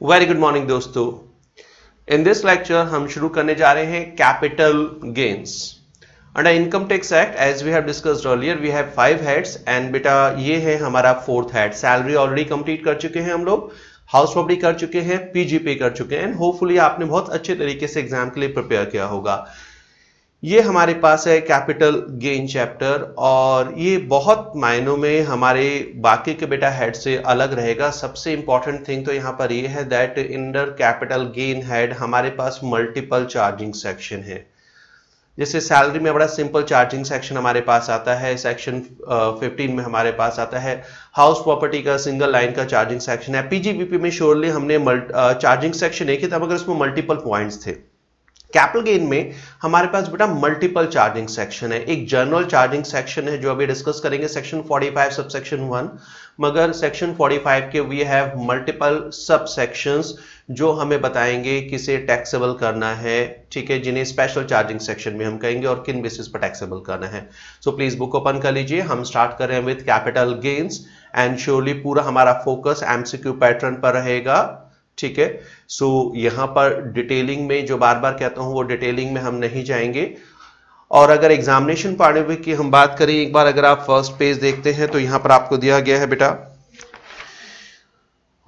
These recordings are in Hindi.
वेरी गुड मॉर्निंग दोस्तों। इन दिस लेक्चर हम शुरू करने जा रहे हैं capital gains under income tax act as we have discussed earlier we have five heads and बेटा, ये है हमारा fourth head salary already complete कर चुके हैं हम लोग हाउस प्रॉपर्टी कर चुके हैं पीजी पे कर चुके हैं एंड होपफुली आपने बहुत अच्छे तरीके से एग्ज़ाम के लिए प्रिपेयर किया होगा। ये हमारे पास है कैपिटल गेन चैप्टर और ये बहुत मायनों में हमारे बाकी के बेटा हेड से अलग रहेगा। सबसे इंपॉर्टेंट थिंग तो यहाँ पर ये है that under capital gain head हमारे पास मल्टीपल चार्जिंग सेक्शन है। जैसे सैलरी में बड़ा सिंपल चार्जिंग सेक्शन हमारे पास आता है सेक्शन फिफ्टीन में हमारे पास आता है। हाउस प्रॉपर्टी का सिंगल लाइन का चार्जिंग सेक्शन है। पीजीबीपी में श्योरली हमने चार्जिंग सेक्शन एक ही था मगर उसमें मल्टीपल पॉइंट्स थे। कैपिटल गेन में हमारे पास बेटा मल्टीपल चार्जिंग सेक्शन है। एक जनरल चार्जिंग सेक्शन है, जो अभी डिस्कस करेंगे सेक्शन 45 सब सेक्शन वन मगर सेक्शन 45 के we have multiple sub sections जो हमें बताएँगे किसे टैक्सेबल करना है, ठीक है, जिन्हें स्पेशल चार्जिंग सेक्शन में हम कहेंगे और किन बेसिस पर टैक्सेबल करना है। सो प्लीज़ बुक ओपन कर लीजिए। हम स्टार्ट कर रहे हैं with capital gains and surely पूरा हमारा फोकस एमसीक्यू पैटर्न पर रहेगा। ठीक है? सो यहाँ पर डिटेलिंग में जो बार बार कहता हूँ, वो डिटेलिंग में हम नहीं जाएँगे। और अगर एग्जामिनेशन पार्टी की हम बात करें, एक बार अगर आप फ़र्स्ट पेज देखते हैं तो यहाँ पर आपको दिया गया है बेटा।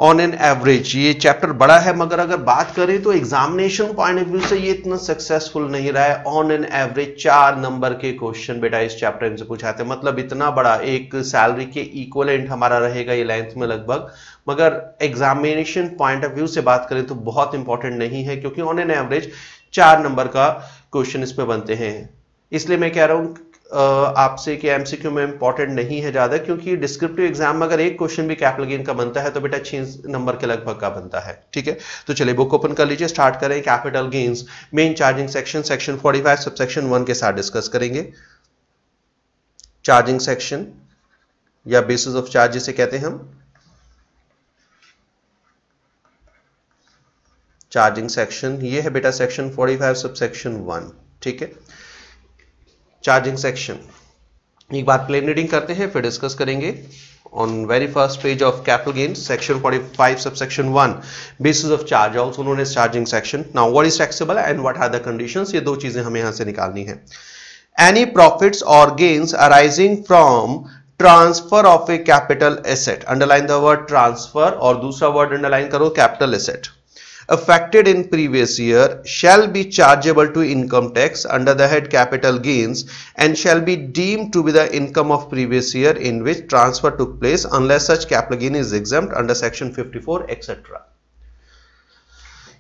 ऑन एन एवरेज ये चैप्टर बड़ा है, मगर अगर बात करें तो एग्जामिनेशन पॉइंट ऑफ़ व्यू से ये इतना सक्सेसफुल नहीं रहा है। ऑन एन एवरेज चार नंबर के क्वेश्चन बेटा इस चैप्टर में से पूछाते मतलब इतना बड़ा, एक सैलरी के इक्वलेंट हमारा रहेगा ये लेंथ में लगभग। मगर एग्जामिनेशन पॉइंट ऑफ़ व्यू से बात करें तो बहुत इंपॉर्टेंट नहीं है, क्योंकि ऑन एन एवरेज चार नंबर का क्वेश्चन इसमें बनते हैं। इसलिए मैं कह रहा हूँ आपसे कि एमसीक्यू में इंपॉर्टेंट नहीं है ज़्यादा, क्योंकि डिस्क्रिप्टिव एग्ज़ाम में अगर एक क्वेश्चन भी कैपिटल गेन का बनता है तो बेटा छह नंबर के लगभग का बनता है, ठीक है? तो चलिए बुक ओपन कर लीजिए स्टार्ट करें capital gains main charging section section 45 sub section one के साथ डिस्कस करेंगे। चार्जिंग सेक्शन या बेसिस ऑफ़ चार्ज जिसे कहते हैं हम। चार्जिंग सेक्शन ये है बेटा सेक्शन 45 सब सेक्शन वन ठीक है? चार्जिंग सेक्शन एक बार प्लेन रीडिंग करते हैं, फिर डिस्कस करेंगे on very first page of capital gain section 45 sub section one basis of charge also as charging section now what is taxable and what are the conditions ये दो चीज़ें हमें यहाँ से निकालनी है। एनी प्रॉफिट्स और gains arising from transfer of a capital asset underline the word transfer और दूसरा वर्ड अंडरलाइन करो capital asset affected in previous year shall be chargeable to income tax under the head capital gains and shall be deemed to be the income of previous year in which transfer took place unless such capital gain is exempt under section 54 etc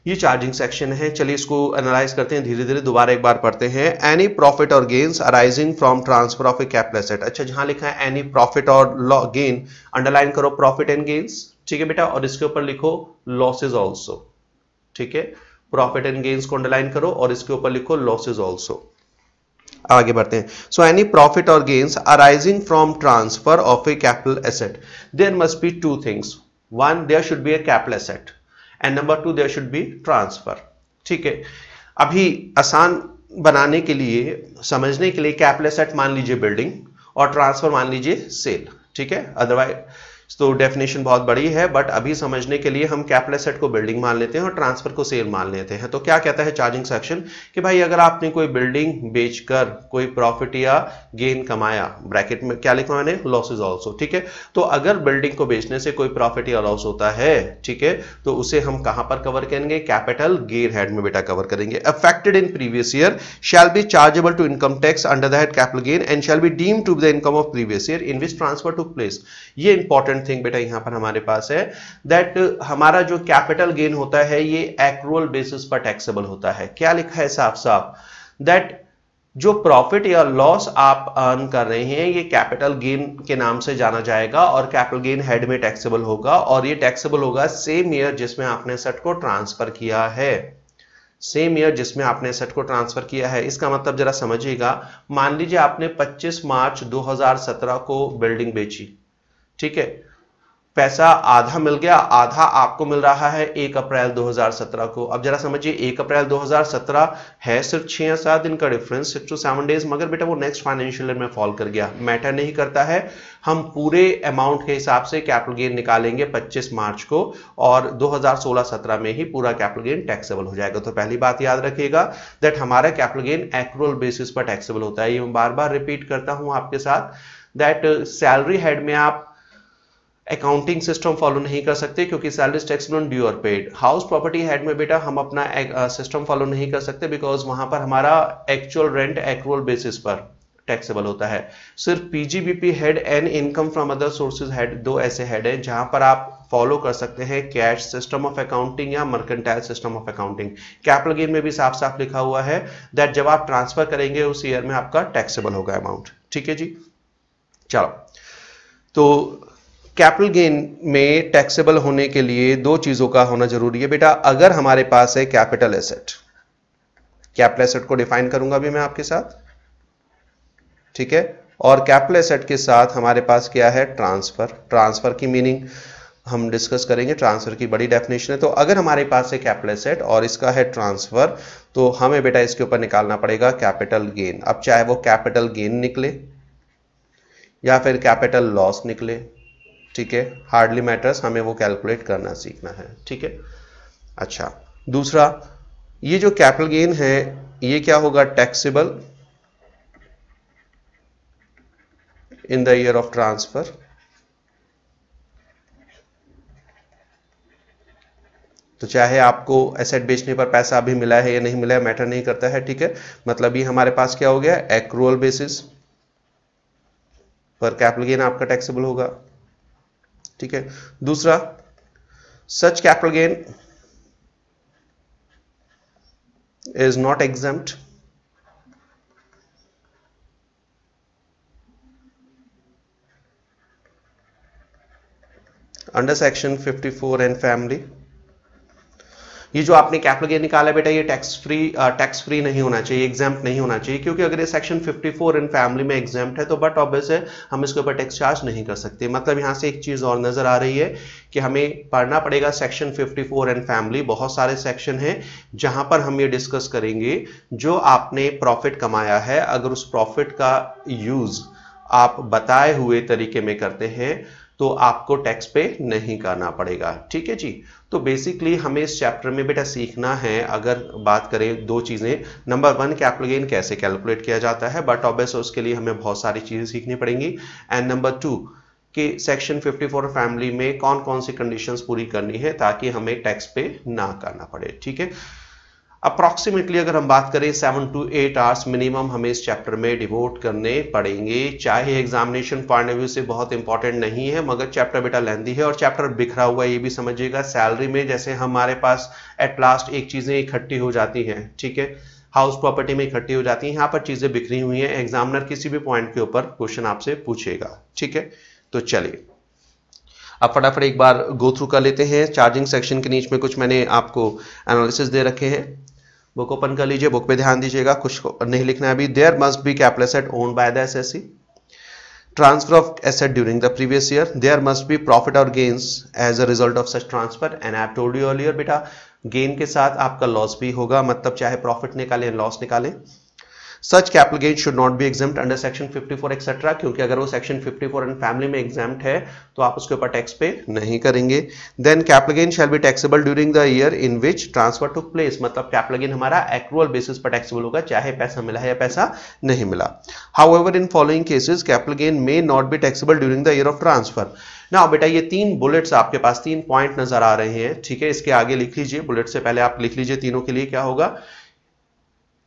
ये चार्जिंग सेक्शन है चलिए इसको एनालाइज करते हैं धीरे धीरे दोबारा एक बार पढ़ते हैं एनी प्रॉफिट और gains arising from transfer of a capital asset अच्छा जहाँ लिखा है एनी प्रॉफिट और गेन अंडरलाइन करो प्रॉफिट एंड गेन्स ठीक है बेटा और इसके ऊपर लिखो लॉसेज ऑल्सो ठीक है? प्रॉफिट एंड गेन्स को अंडरलाइन करो और इसके ऊपर लिखो लॉसेज ऑल्सो आगे बढ़ते हैं। सो एनी प्रॉफिट और gains arising from transfer of a capital asset there must be two things one there should be a capital asset and number two there should be transfer ठीक है? अभी आसान बनाने के लिए, समझने के लिए कैपिटल एसेट मान लीजिए बिल्डिंग और ट्रांसफ़र मान लीजिए सेल ठीक है? अदरवाइज़ तो डेफिनेशन बहुत बड़ी है बट अभी समझने के लिए हम कैपिटल एसेट को बिल्डिंग मान लेते हैं और ट्रांसफ़र को सेल मान लेते हैं। तो क्या कहता है चार्जिंग सेक्शन कि भाई अगर आपने कोई बिल्डिंग बेचकर, कोई प्रॉफिट या गेन कमाया ब्रैकेट में क्या लिखा मैंने? लॉसेज ऑल्सो ठीक है? तो अगर बिल्डिंग को बेचने से कोई प्रॉफिट या लॉस होता है, ठीक है? तो उसे हम कहाँ पर कवर करेंगे? कैपिटल गेर हेड में बेटा कवर करेंगे। Affected in previous year shall be chargeable to income tax under the head capital gain and shall be deem to the income of previous year in which transfer to place ये इंपॉर्टेंट थिंग बेटा यहाँ पर हमारे पास है दैट हमारा जो कैपिटल गेन होता है, ये एक्रुअल बेसिस पर टैक्सेबल होता है। क्या लिखा है साफ़ साफ़? दैट जो प्रॉफिट या लॉस आप अर्न कर रहे हैं, ये कैपिटल गेन के नाम से जाना जाएगा और कैपिटल गेन हेड में टैक्सेबल होगा और ये टैक्सेबल होगा सेम ईयर जिसमें आपने सेट को ट्रांसफ़र किया है। सेम ईयर जिसमें आपने सेट को ट्रांसफ़र किया है। इसका मतलब जरा समझिएगा, मान लीजिए आपने 25 मार्च 2017 को बिल्डिंग बेची, ठीक है? पैसा आधा मिल गया, आधा आपको मिल रहा है एक अप्रैल 2017 को। अब जरा समझिए, एक अप्रैल 2017 है सिर्फ़ छह या सात दिन का difference six to seven days मगर बेटा वो नेक्स्ट फाइनेंशियल ईयर में फॉल कर गया। मैटर नहीं करता है। हम पूरे अमाउंट के हिसाब से कैपिटल गेन निकालेंगे 25 मार्च को और 2016-17 में ही पूरा कैपिटल गेन टैक्सेबल हो जाएगा। तो पहली बात याद रखिएगा दैट हमारा कैपिटल गेन एक्रुअल बेसिस पर टैक्सेबल होता है। ये मैं बार बार रिपीट करता हूँ आपके साथ दैट सैलरी हेड में आप अकाउंटिंग सिस्टम फॉलो नहीं कर सकते क्योंकि सैलरी टैक्स ऑन ड्यू और पेड हाउस प्रॉपर्टी हेड में बेटा हम अपना सिस्टम फॉलो नहीं कर सकते बिकॉज़ वहाँ पर हमारा एक्चुअल रेंट एक्रुअल बेसिस पर टैक्सेबल होता है। सिर्फ़ PGBP head and income from other sources head दो ऐसे हेड हैं जहाँ पर आप फॉलो कर सकते हैं कैश सिस्टम ऑफ़ अकाउंटिंग या mercantile system of accounting capital gain में भी साफ़ साफ़ लिखा हुआ है दैट जब आप ट्रांसफ़र करेंगे उस ईयर में आपका टैक्सेबल होगा अमाउंट ठीक है जी? चलो। तो कैपिटल गेन में टैक्सेबल होने के लिए दो चीज़ों का होना ज़रूरी है। बेटा, अगर हमारे पास है कैपिटल एसेट कैपिटल एसेट को डिफाइन करूँगा भी मैं आपके साथ। ठीक है? और कैपिटल एसेट के साथ हमारे पास क्या है? ट्रांसफ़र ट्रांसफ़र की मीनिंग हम डिस्कस करेंगे। ट्रांसफ़र की बड़ी डेफिनेशन है। तो अगर हमारे पास है कैपिटल एसेट और इसका है ट्रांसफ़र तो हमें बेटा इसके ऊपर निकालना पड़ेगा कैपिटल गेन अब चाहे वो कैपिटल गेन निकले या फिर कैपिटल लॉस निकले ठीक है? हार्डली मैटर्स हमें वो कैलकुलेट करना सीखना है, ठीक है? अच्छा दूसरा, ये जो कैपिटल गेन है, ये क्या होगा? Taxable in the year of transfer तो चाहे आपको एसेट बेचने पर पैसा अभी मिला है या नहीं मिला है मैटर नहीं करता है, ठीक है? मतलब ये हमारे पास क्या हो गया? एक्रूअल बेसिस पर कैपिटल गेन आपका टैक्सेबल होगा। ठीक है? दूसरा such capital gain is not exempt under section 54 and family ये जो आपने कैपिटल गेन निकाला बेटा, ये टैक्स फ्री टैक्स फ्री नहीं होना चाहिए एग्ज़ाम नहीं होना चाहिए, क्योंकि अगर ये सेक्शन 54 इन फैमिली में एग्ज़ाम है तो बट ऑब्वियस है हम इसके ऊपर टैक्स चार्ज नहीं कर सकते। मतलब यहाँ से एक चीज़ और नज़र आ रही है कि हमें पढ़ना पड़ेगा सेक्शन 54 एंड फैमिली बहुत सारे सेक्शन हैं जहाँ पर हम ये डिस्कस करेंगे जो आपने प्रॉफिट कमाया है। अगर उस प्रॉफिट का यूज़ आप बताए हुए तरीके में करते हैं तो आपको टैक्स पे नहीं करना पड़ेगा। ठीक है जी? तो बेसिकली हमें इस चैप्टर में बेटा सीखना है। अगर बात करें दो चीज़ें। नंबर वन कैपिटल गेन कैसे कैलकुलेट किया जाता है बट ऑब्वियस उसके लिए हमें बहुत सारी चीज़ें सीखनी पड़ेंगी। एंड नंबर टू कि सेक्शन 54 फैमिली में कौन कौन सी कंडीशंस पूरी करनी है ताकि हमें टैक्स पे ना करना पड़े। ठीक है? अप्रॉक्सीमेटली अगर हम बात करें seven to eight hours minimum हमें इस चैप्टर में डिवोट करने पड़ेंगे। चाहे एग्जामिनेशन पॉइंट ऑफ़ व्यू से बहुत इंपॉर्टेंट नहीं है, मगर चैप्टर बेटा लेंदी है और चैप्टर बिखरा हुआ ये भी समझिएगा। सैलरी में जैसे हमारे पास एट लास्ट एक चीज़ें इकट्ठी हो जाती हैं, ठीक है? हाउस प्रॉपर्टी में इकट्ठी हो जाती है, यहाँ पर चीज़ें बिखरी हुई हैं। एग्जामिनर किसी भी पॉइंट के ऊपर क्वेश्चन आपसे पूछेगा, ठीक है? तो चलिए। अब फटाफट एक बार गो थ्रू कर लेते हैं। चार्जिंग सेक्शन के नीचे में कुछ मैंने आपको एनालिसिस दे रखे हैं। बुक ओपन कर लीजिए, बुक पे ध्यान दीजिएगा, कुछ नहीं लिखना है अभी। There must be capital asset own by the assessee transfer of asset during the previous year there must be profit और gains as a result of such transfer and I told you earlier बेटा गेन के साथ आपका लॉस भी होगा। मतलब चाहे प्रॉफिट निकालें लॉस निकालें। Such capital gain should not be exempt under section 54 etcetera क्योंकि अगर वो सेक्शन 54 एंड फैमिली में एग्ज़ाम है तो आप उसके ऊपर टैक्स पे नहीं करेंगे। Then capital gain shall be taxable during the year in which transfer took place मतलब कैपिटल गेन हमारा एक्रुअल बेसिस पर टैक्सेबल होगा, चाहे पैसा मिला है या पैसा नहीं मिला। How in following cases capital gain may not be taxable during the year of transfer ना बेटा, ये तीन बुलेट्स आपके पास, तीन पॉइंट नज़र आ रहे हैं, ठीक है? इसके आगे लिख लीजिए। बुलेट से पहले आप लिख लीजिए तीनों के लिए क्या होगा?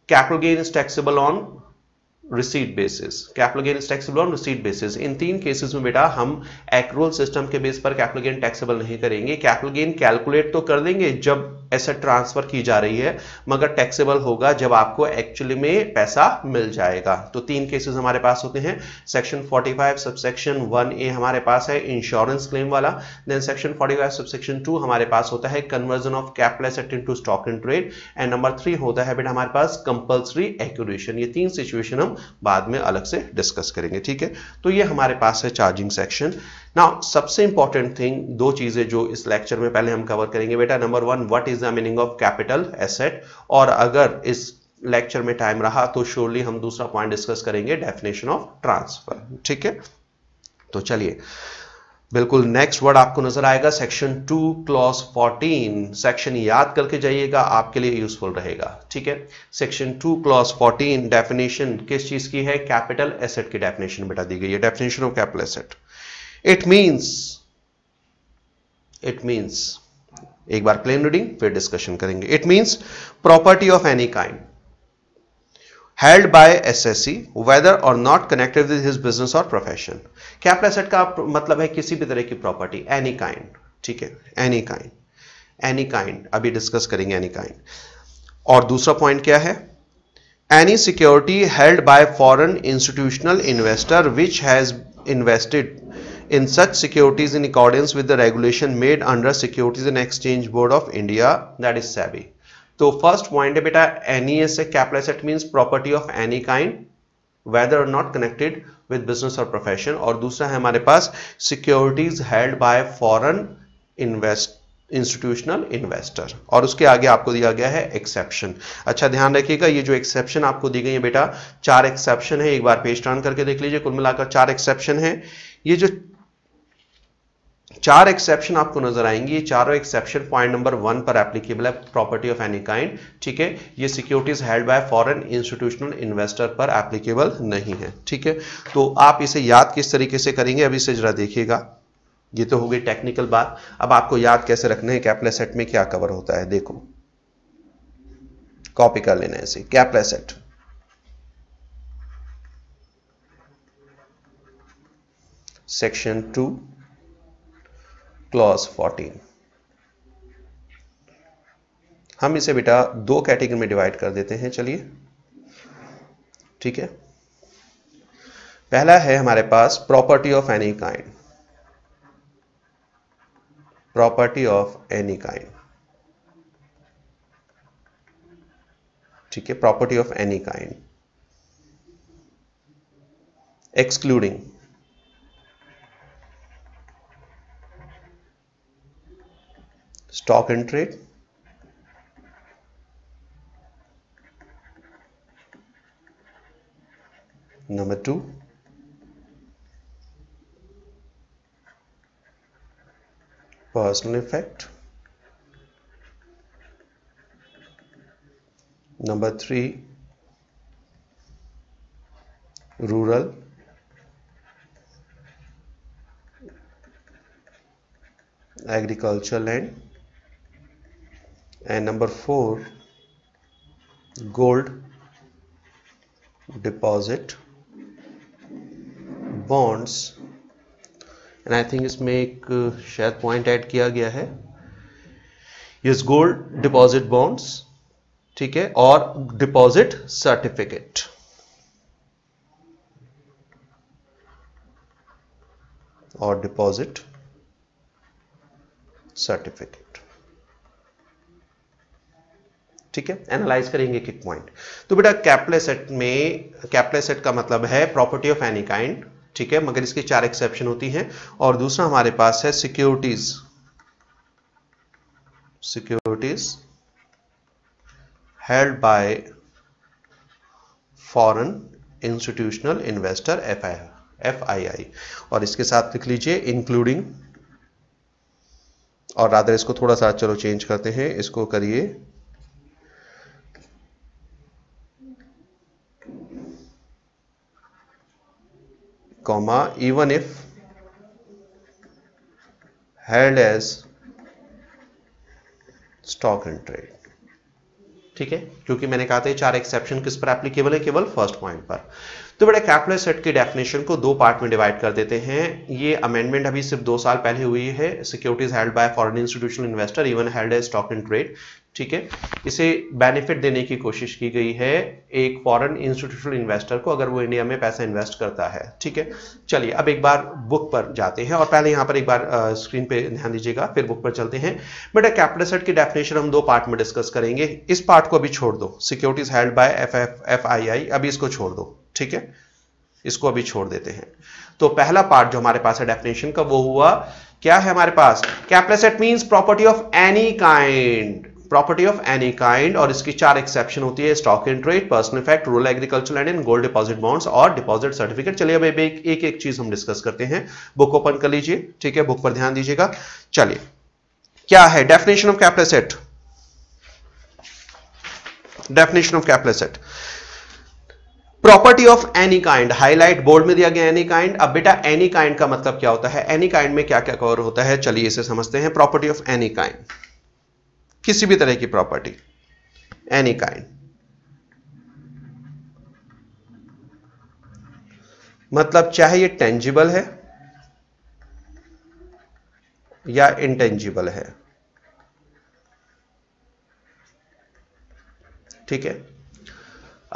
Capital gain is taxable on receipt basis capital gain is taxable on receipt basis in तीन केसेस में बेटा, हम एक्रोल सिस्टम के बेस पर कैपिटल गेन टैक्सेबल नहीं करेंगे। कैपिटल गेन कैलकुलेट तो कर देंगे जब एसेट ट्रांसफ़र की जा रही है, मगर टैक्सेबल होगा जब आपको एक्चुअली में पैसा मिल जाएगा। तो तीन केसेस हमारे पास होते हैं। सेक्शन 45 सबसेक्शन 1 ए हमारे पास है इंश्योरेंस क्लेम वाला। देन सेक्शन 45 सबसेक्शन 2 हमारे पास होता है conversion of capital asset into stock in trade and number three होता है बेटा, हमारे पास कंपल्सरी एक्यूरेशन ये तीन सिचुएशन हम बाद में अलग से डिस्कस करेंगे, ठीक है? तो ये हमारे पास है चार्जिंग सेक्शन नाउ सबसे इंपॉर्टेंट थिंग दो चीज़ें जो इस लेक्चर में पहले हम कवर करेंगे, बेटा number one what is the meaning of capital asset और अगर इस लेक्चर में टाइम रहा तो श्योरली हम दूसरा पॉइंट डिस्कस करेंगे डेफिनेशन ऑफ़ ट्रांसफ़र ठीक है? तो चलिए बिल्कुल नेक्स्ट वर्ड आपको नज़र आएगा सेक्शन टू क्लॉज 14 सेक्शन याद करके जाइएगा, आपके लिए यूजफुल रहेगा, ठीक है? सेक्शन टू क्लॉज 14 डेफिनेशन किस चीज़ की है? कैपिटल एसेट की डेफिनेशन बेटा दी गई है। Definition of capital asset it means it means एक बार प्लेन रीडिंग फिर डिस्कशन करेंगे। It means property of any kind held by assessee whether और not connected with his business और प्रोफेशन कैपिटल एसेट का मतलब है किसी भी तरह की प्रॉपर्टी एनी काइंड ठीक है? एनी काइंड एनी काइंड अभी डिस्कस करेंगे एनी काइंड और दूसरा पॉइंट क्या है? Any security held by foreign institutional investor which has invested in such securities in accordance with the regulation made under securities and exchange board of India that is SEBI तो फ़र्स्ट पॉइंट है, बेटा any as a capital asset means property of any kind whether और नॉट कनेक्टेड विद बिज़नेस और प्रोफेशन और दूसरा है हमारे पास securities held by foreign invest institutional investor और उसके आगे आपको दिया गया है एक्सेप्शन अच्छा ध्यान रखिएगा, ये जो एक्सेप्शन आपको दी गई है बेटा, चार एक्सेप्शन है, एक बार पेज टर्न करके देख लीजिए, कुल मिलाकर चार एक्सेप्शन है। ये जो चार एक्सेप्शन आपको नज़र आएँगे। ये चारों एक्सेप्शन पॉइंट नंबर वन पर एप्लीकेबल है प्रॉपर्टी ऑफ़ एनी काइंड ठीक है? ये securities held by foreign institutional investor पर एप्लीकेबल नहीं है, ठीक है? तो आप इसे याद किस तरीके से करेंगे? अभी से जरा देखिएगा। ये तो हो गई टेक्निकल बात। अब आपको याद कैसे रखना है कैपिटल सेट में क्या कवर होता है? देखो। कॉपी कर लेना है इसे capital asset section two clause 14 हम इसे बेटा दो कैटेगरी में डिवाइड कर देते हैं, चलिए। ठीक है? पहला है हमारे पास property of any kind property of any kind ठीक है? Property of any kind excluding stock and trade. Number 2 personal effect. Number 3 rural. Agriculture land and number 4 gold deposit, bonds. And I think इसमें एक शायद पॉइंट ऐड किया गया है। यस गोल्ड डिपॉजिट बॉन्ड्स ठीक है, और डिपॉजिट सर्टिफिकेट और डिपॉजिट सर्टिफिकेट ठीक है? एनालाइज करेंगे किक पॉइंट तो बेटा कैपिटल सेट में कैपिटल सेट का मतलब है प्रॉपर्टी ऑफ़ एनी काइंड ठीक है? मगर इसकी चार एक्सेप्शन होती हैं। और दूसरा हमारे पास है securities securities foreign institutional investor F I I और इसके साथ लिख लीजिए इंक्लूडिंग और रादर इसको थोड़ा सा चलो चेंज करते हैं। इसको करिए comma, even if held as stock and trade. ठीक है? क्योंकि मैंने कहा था ये चार एक्सेप्शन किस पर एप्लीकेबल है? केवल फ़र्स्ट पॉइंट पर। तो बड़े कैपिटल सेट की डेफिनेशन को दो पार्ट में डिवाइड कर देते हैं। ये अमेंडमेंट अभी सिर्फ़ दो साल पहले हुई है। Securities held by foreign institutional investor even held है स्टॉक एंड ट्रेड ठीक है? इसे बेनिफिट देने की कोशिश की गई है एक फॉरेन इंस्टीट्यूशनल इन्वेस्टर को, अगर वो इंडिया में पैसा इन्वेस्ट करता है, ठीक है? चलिए, अब एक बार बुक पर जाते हैं और पहले यहाँ पर एक बार स्क्रीन पे ध्यान दीजिएगा, फिर बुक पर चलते हैं। बेटा कैपिटल सेट की डेफिनेशन हम दो पार्ट में डिस्कस करेंगे। इस पार्ट को अभी छोड़ दो। Securities held by F F F I I अभी इसको छोड़ दो। ठीक है? इसको अभी छोड़ देते हैं। तो पहला पार्ट जो हमारे पास है डेफिनेशन का वो हुआ क्या है हमारे पास? Capital asset means property of any kind property of any kind और इसकी चार एक्सेप्शन होती है stock in trade personal effect rural agriculture land in gold deposit bonds और डिपॉजिट सर्टिफिकेट चलिए अब एक, एक एक चीज़ हम डिस्कस करते हैं। बुक ओपन कर लीजिए ठीक है? बुक पर ध्यान दीजिएगा। चलिए क्या है? Definition of capital asset definition of capital asset property of any kind, highlight board में दिया गया एनी काइंड। अब बेटा, एनी काइंड का मतलब क्या होता है? एनी काइंड में क्या क्या कवर होता है? चलिए इसे समझते हैं। प्रॉपर्टी ऑफ़ एनी काइंड, किसी भी तरह की प्रॉपर्टी, एनी काइंड। मतलब चाहे ये टेंजिबल है या इंटेंजिबल है? ठीक है?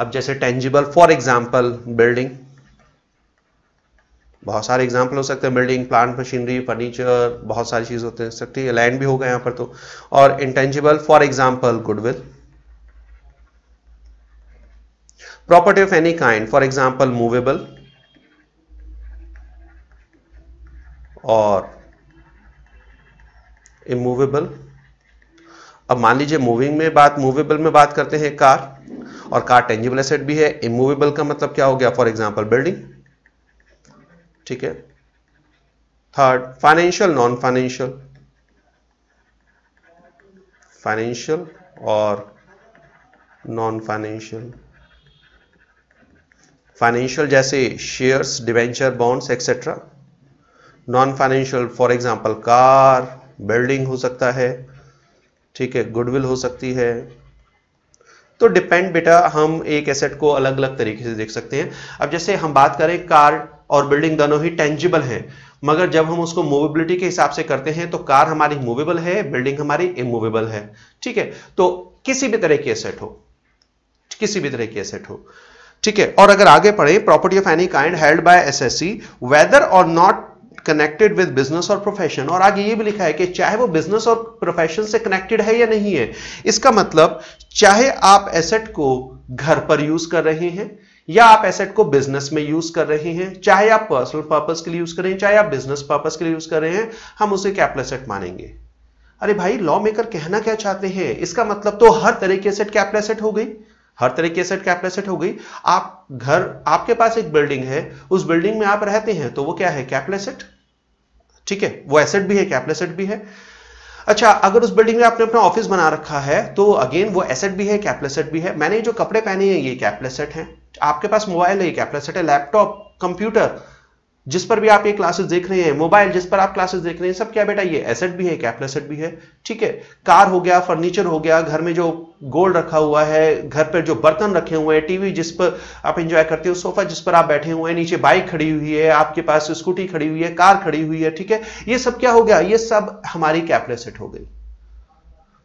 अब जैसे टेंजिबल फॉर एग्ज़ाम्पल बिल्डिंग बहुत सारे एग्ज़ाम्पल हो सकते हैं बिल्डिंग प्लांट मशीनरी फर्नीचर बहुत सारी चीज़ होते हैं, सकती है लैंड भी होगा यहाँ पर तो। और intangible for example goodwill property of any kind for example movable or immovable अब मान लीजिए मूविंग में बात मूवेबल में बात करते हैं कार और कार टेंजिबल एसेट भी है इमूवेबल का मतलब क्या हो गया? फॉर एग्ज़ाम्पल बिल्डिंग ठीक है? Third financial non financial financial और नॉन फाइनेंशियल फाइनेंशियल जैसे shares debenture bonds etcetera non financial for example car building हो सकता है, ठीक है गुडविल हो सकती है तो डिपेंड बेटा हम एक एसेट को अलग अलग तरीके से देख सकते हैं। अब जैसे हम बात करें कार और बिल्डिंग दोनों ही टेंजिबल हैं, मगर जब हम उसको मूवेबिलिटी के हिसाब से करते हैं तो कार हमारी मूवेबल है बिल्डिंग हमारी इमूवेबल है। ठीक है? तो किसी भी तरह की एसेट हो, किसी भी तरह की एसेट हो। ठीक है? और अगर आगे पढ़े property of any kind held by assessee whether or not connected with business or profession और आगे ये भी लिखा है कि चाहे वो बिज़नेस और प्रोफेशन से कनेक्टेड है या नहीं है, इसका मतलब चाहे आप एसेट को घर पर यूज़ कर रहे हैं, या आप एसेट को बिज़नेस में यूज़ कर रहे हैं, चाहे आप पर्सनल पर्पज के लिए यूज़ कर रहे हैं, चाहे आप बिज़नेस पर्पज के लिए यूज़ कर रहे हैं, हम उसे कैपिटल एसेट मानेंगे। अरे भाई लॉ मेकर कहना क्या चाहते हैं? इसका मतलब तो हर तरह की एसेट कैपिटल एसेट हो गई। हर तरह की एसेट कैपिटल एसेट हो गई। आप घर, आपके पास एक बिल्डिंग है, उस बिल्डिंग में आप रहते हैं तो वो क्या है? कैपिटल एसेट ठीक है, वो एसेट भी है कैपिटल एसेट भी है। अच्छा अगर उस बिल्डिंग में आपने अपना ऑफ़िस बना रखा है तो अगेन वो एसेट भी है कैपिटल एसेट भी है। मैंने जो कपड़े पहने हैं, ये कैपिटल एसेट है। आपके पास मोबाइल है ये कैपिटल एसेट है। लैपटॉप कंप्यूटर जिस पर भी आप ये क्लासेस देख रहे हैं मोबाइल जिस पर आप क्लासेस देख रहे हैं, सब क्या बेटा, ये एसेट भी है कैपिटल एसेट भी है, ठीक है? कार हो गया फर्नीचर हो गया, घर में जो गोल्ड रखा हुआ है, घर पर जो बर्तन रखे हुए हैं टीवी जिस पर आप इंजॉय करते हो सोफा जिस पर आप बैठे हुए हैं, नीचे बाइक खड़ी हुई है, आपके पास स्कूटी खड़ी हुई है कार खड़ी हुई है, ठीक है? ये सब क्या हो गया? ये सब हमारी कैपिटल एसेट हो गई।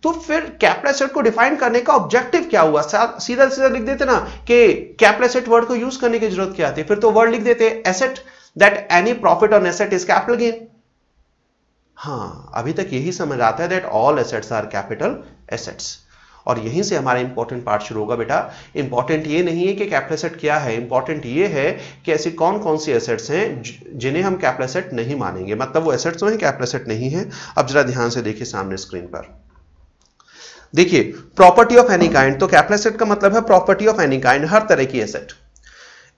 तो फिर कैपिटल एसेट को डिफाइन करने का ऑब्जेक्टिव क्या हुआ? सीधा सीधा लिख देते ना कि कैपिटल एसेट वर्ड को यूज़ करने की ज़रूरत क्या थी फिर तो वर्ड लिख देते asset that any profit on asset is capital gain हाँ अभी तक यही समझ आता है that all assets are capital assets और यहीं से हमारा इंपॉर्टेंट पार्ट शुरू होगा बेटा। इंपॉर्टेंट ये नहीं है कि कैपिटल एसेट क्या है। इंपॉर्टेंट ये है कि ऐसी कौन कौन सी एसेट्स हैं जिन्हें हम कैपिटल एसेट नहीं मानेंगे। मतलब वो एसेट्स तो हैं कैपिटल एसेट नहीं है। अब जरा ध्यान से देखिए सामने स्क्रीन पर। देखिए प्रॉपर्टी ऑफ़ एनी काइंड तो कैपिटल एसेट का मतलब है प्रॉपर्टी ऑफ़ एनी काइंड हर तरह की एसेट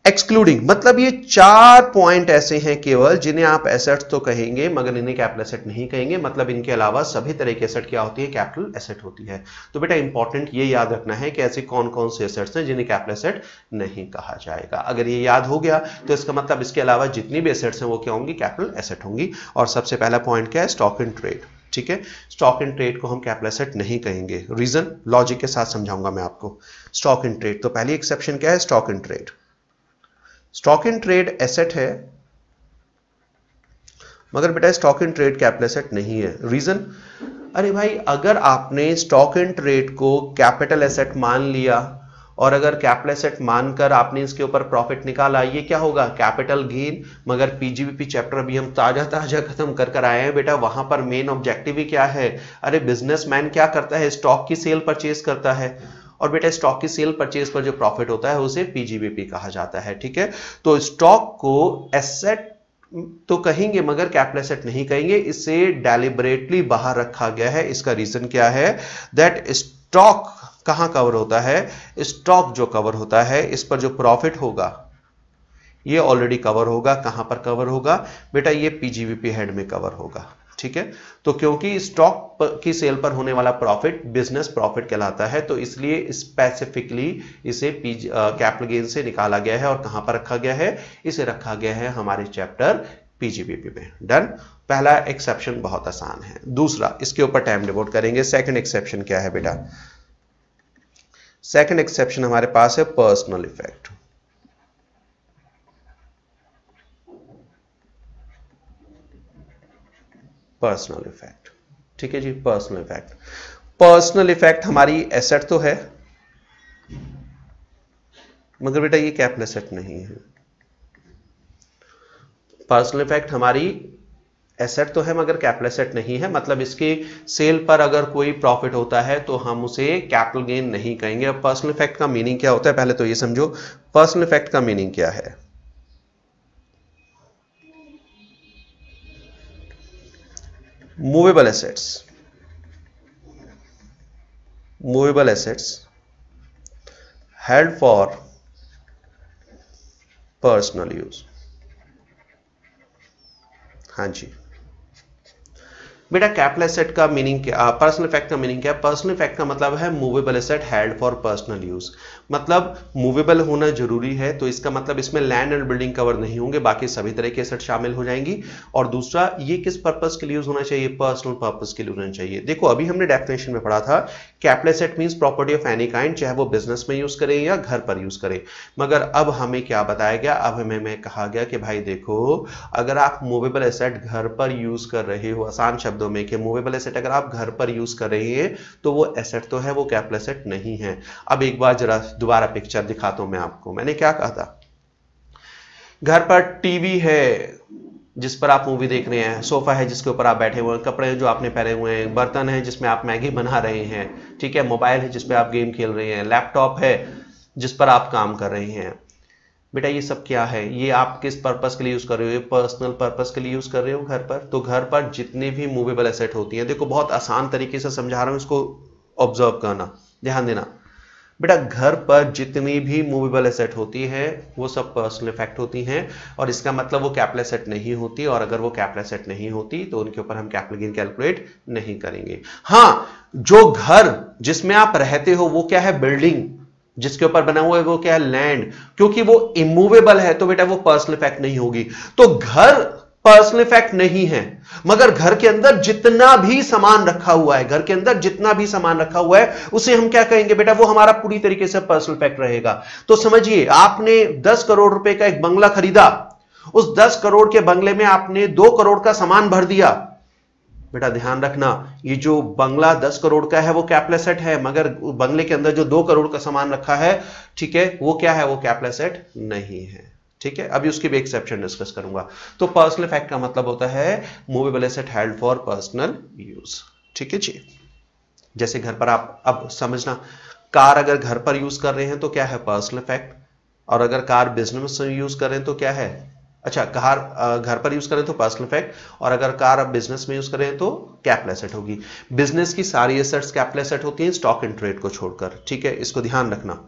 एक्सक्लूडिंग मतलब ये चार पॉइंट ऐसे हैं केवल, जिन्हें आप एसेट्स तो कहेंगे, मगर इन्हें कैपिटल एसेट नहीं कहेंगे। मतलब इनके अलावा सभी तरह की एसेट क्या होती है? कैपिटल एसेट होती है। तो बेटा इंपॉर्टेंट ये याद रखना है कि ऐसे कौन कौन से एसेट्स हैं जिन्हें कैपिटल एसेट नहीं कहा जाएगा। अगर ये याद हो गया तो इसका मतलब इसके अलावा जितनी भी एसेट्स हैं वो क्या होंगी? कैपिटल एसेट होंगी। और सबसे पहला पॉइंट क्या है? स्टॉक इन ट्रेड ठीक है? स्टॉक इन ट्रेड को हम कैपिटल एसेट नहीं कहेंगे। रीजन लॉजिक के साथ समझाऊँगा मैं आपको। स्टॉक इन ट्रेड तो पहली एक्सेप्शन क्या है? Stock in trade stock in trade asset है, मगर बेटा stock in trade capital asset नहीं है। रीजन अरे भाई, अगर आपने स्टॉक इन ट्रेड को कैपिटल एसेट मान लिया, और अगर कैपिटल एसेट मानकर आपने इसके ऊपर प्रॉफिट निकाला, ये क्या होगा? कैपिटल गेन, मगर पीजीबीपी चैप्टर अभी हम ताज़ा ताज़ा खत्म कर कर आए हैं बेटा, वहाँ पर मेन ऑब्जेक्टिव ही क्या है? अरे बिजनेसमैन क्या करता है? स्टॉक की सेल परचेज करता है। और बेटा स्टॉक की सेल परचेज पर जो प्रॉफिट होता है, उसे पीजीबीपी कहा जाता है, ठीक है? तो स्टॉक को एसेट तो कहेंगे, मगर कैपिटल एसेट नहीं कहेंगे, इसे डेलिबरेटली बाहर रखा गया है। इसका रीजन क्या है? दैट स्टॉक कहाँ कवर होता है? स्टॉक जो कवर होता है, इस पर जो प्रॉफिट होगा, ये ऑलरेडी कवर होगा। कहाँ पर कवर होगा? बेटा, ये पीजीवीपी हेड में कवर होगा। ठीक है? तो क्योंकि स्टॉक की सेल पर होने वाला प्रॉफिट बिज़नेस प्रॉफिट कहलाता है तो इसलिए स्पेसिफिकली इसे कैपिटल गेन से निकाला गया है और कहाँ पर रखा गया है? इसे रखा गया है हमारे चैप्टर पीजीबीपी में। डन पहला एक्सेप्शन बहुत आसान है। दूसरा, इसके ऊपर टाइम डिवोट करेंगे। सेकंड एक्सेप्शन क्या है बेटा? सेकंड एक्सेप्शन हमारे पास है पर्सनल इफ़ेक्ट पर्सनल इफ़ेक्ट ठीक है जी पर्सनल इफ़ेक्ट पर्सनल इफ़ेक्ट हमारी एसेट तो है, मगर बेटा ये कैपिटल एसेट नहीं है. पर्सनल इफ़ेक्ट हमारी एसेट तो है, मगर कैपिटल एसेट नहीं है. मतलब इसके सेल पर अगर कोई प्रॉफिट होता है तो हम उसे कैपिटल गेन नहीं कहेंगे. पर्सनल इफ़ेक्ट का मीनिंग क्या होता है? पहले तो ये समझो पर्सनल इफ़ेक्ट का मीनिंग क्या है? Movable assets. Movable assets held for personal use. हाँ जी बेटा कैपिटल एसेट का मीनिंग क्या पर्सनल इफ़ेक्ट का मीनिंग क्या? पर्सनल इफ़ेक्ट का मतलब है movable asset held for personal use मतलब मूवेबल होना ज़रूरी है तो इसका मतलब इसमें लैंड एंड बिल्डिंग कवर नहीं होंगे, बाकी सभी तरह के एसेट शामिल हो जाएँगी। और दूसरा, ये किस पर्पज के लिए यूज़ होना चाहिए? पर्सनल पर्पज के लिए होना चाहिए। देखो, अभी हमने डेफिनेशन में पढ़ा था capital asset mean property of any kind चाहे वो बिज़नेस में यूज़ करें या घर पर यूज़ करें। मगर अब हमें क्या बताया गया? अब हमें मैं कहा गया कि भाई देखो, अगर आप मूवेबल एसेट घर पर यूज़ कर रहे हो, आसान शब्दों में कि मूवेबल एसेट अगर आप घर पर यूज़ कर रहे हैं तो वो एसेट तो है, वो कैपिटल एसेट नहीं है। अब एक बार जरा दोबारा पिक्चर दिखाता हूँ मैं आपको। मैंने क्या कहा था? घर पर टीवी है, जिस पर आप मूवी देख रहे हैं सोफा है जिसके ऊपर आप बैठे हुए हैं, कपड़े जो आपने पहने हुए हैं, बर्तन है जिसमें आप मैगी बना रहे हैं, ठीक है? मोबाइल है जिसमें आप गेम खेल रहे हैं लैपटॉप है जिस पर आप काम कर रहे हैं। बेटा, ये सब क्या है? ये आप किस पर्पस के लिए यूज़ कर रहे हो? ये पर्सनल पर्पस के लिए यूज़ कर रहे हो घर पर? तो घर पर जितनी भी मूवेबल एसेट होती हैं, देखो, बहुत आसान तरीके से समझा रहा हूँ इसको ऑब्ज़र्व करना, ध्यान देना। बेटा, घर पर जितनी भी मूवेबल एसेट होती है, वो सब पर्सनल इफ़ेक्ट होती हैं, और इसका मतलब वो कैपिटल एसेट नहीं होती, और अगर वो कैपिटल एसेट नहीं होती तो उनके ऊपर हम कैपिटल गेन कैलकुलेट नहीं करेंगे। हाँ जो घर जिसमें आप रहते हो, वो क्या है? बिल्डिंग जिसके ऊपर बना हुआ है वो क्या है? लैंड क्योंकि वो इमूवेबल है तो बेटा वो पर्सनल इफ़ेक्ट नहीं होगी। तो घर पर्सनल इफ़ेक्ट नहीं है, मगर घर के अंदर जितना भी सामान रखा हुआ है, घर के अंदर जितना भी सामान रखा हुआ है, उसे हम क्या कहेंगे बेटा? वो हमारा पूरी तरीके से पर्सनल इफ़ेक्ट रहेगा। तो समझिए, आपने 10 करोड़ रुपए का एक बंगला खरीदा, उस 10 करोड़ के बंगले में आपने 2 करोड़ का सामान भर दिया बेटा ध्यान रखना, ये जो बंगला 10 करोड़ का है, वो कैपलेसेट है, मगर बंगले के अंदर जो दो करोड़ का सामान रखा है, ठीक है, वो क्या है, वो कैपलेसेट नहीं है, ठीक है? अभी उसकी भी एक्सेप्शन डिस्कस करूँगा। तो पर्सनल इफ़ेक्ट का मतलब होता है movable asset held for personal use ठीक है जी? जैसे घर पर आप, अब समझना, कार अगर घर पर यूज़ कर रहे हैं तो क्या है पर्सनल इफ़ेक्ट और अगर कार बिज़नेस यूज़ कर रहे हैं तो क्या है? अच्छा कार घर पर यूज़ करें तो पर्सनल इफ़ेक्ट और अगर कार आप बिज़नेस में यूज़ करें तो कैपिटल एसेट होगी। बिज़नेस की सारी एसेट्स कैपिटल एसेट होती हैं स्टॉक एंड ट्रेड को छोड़कर, ठीक है? इसको ध्यान रखना।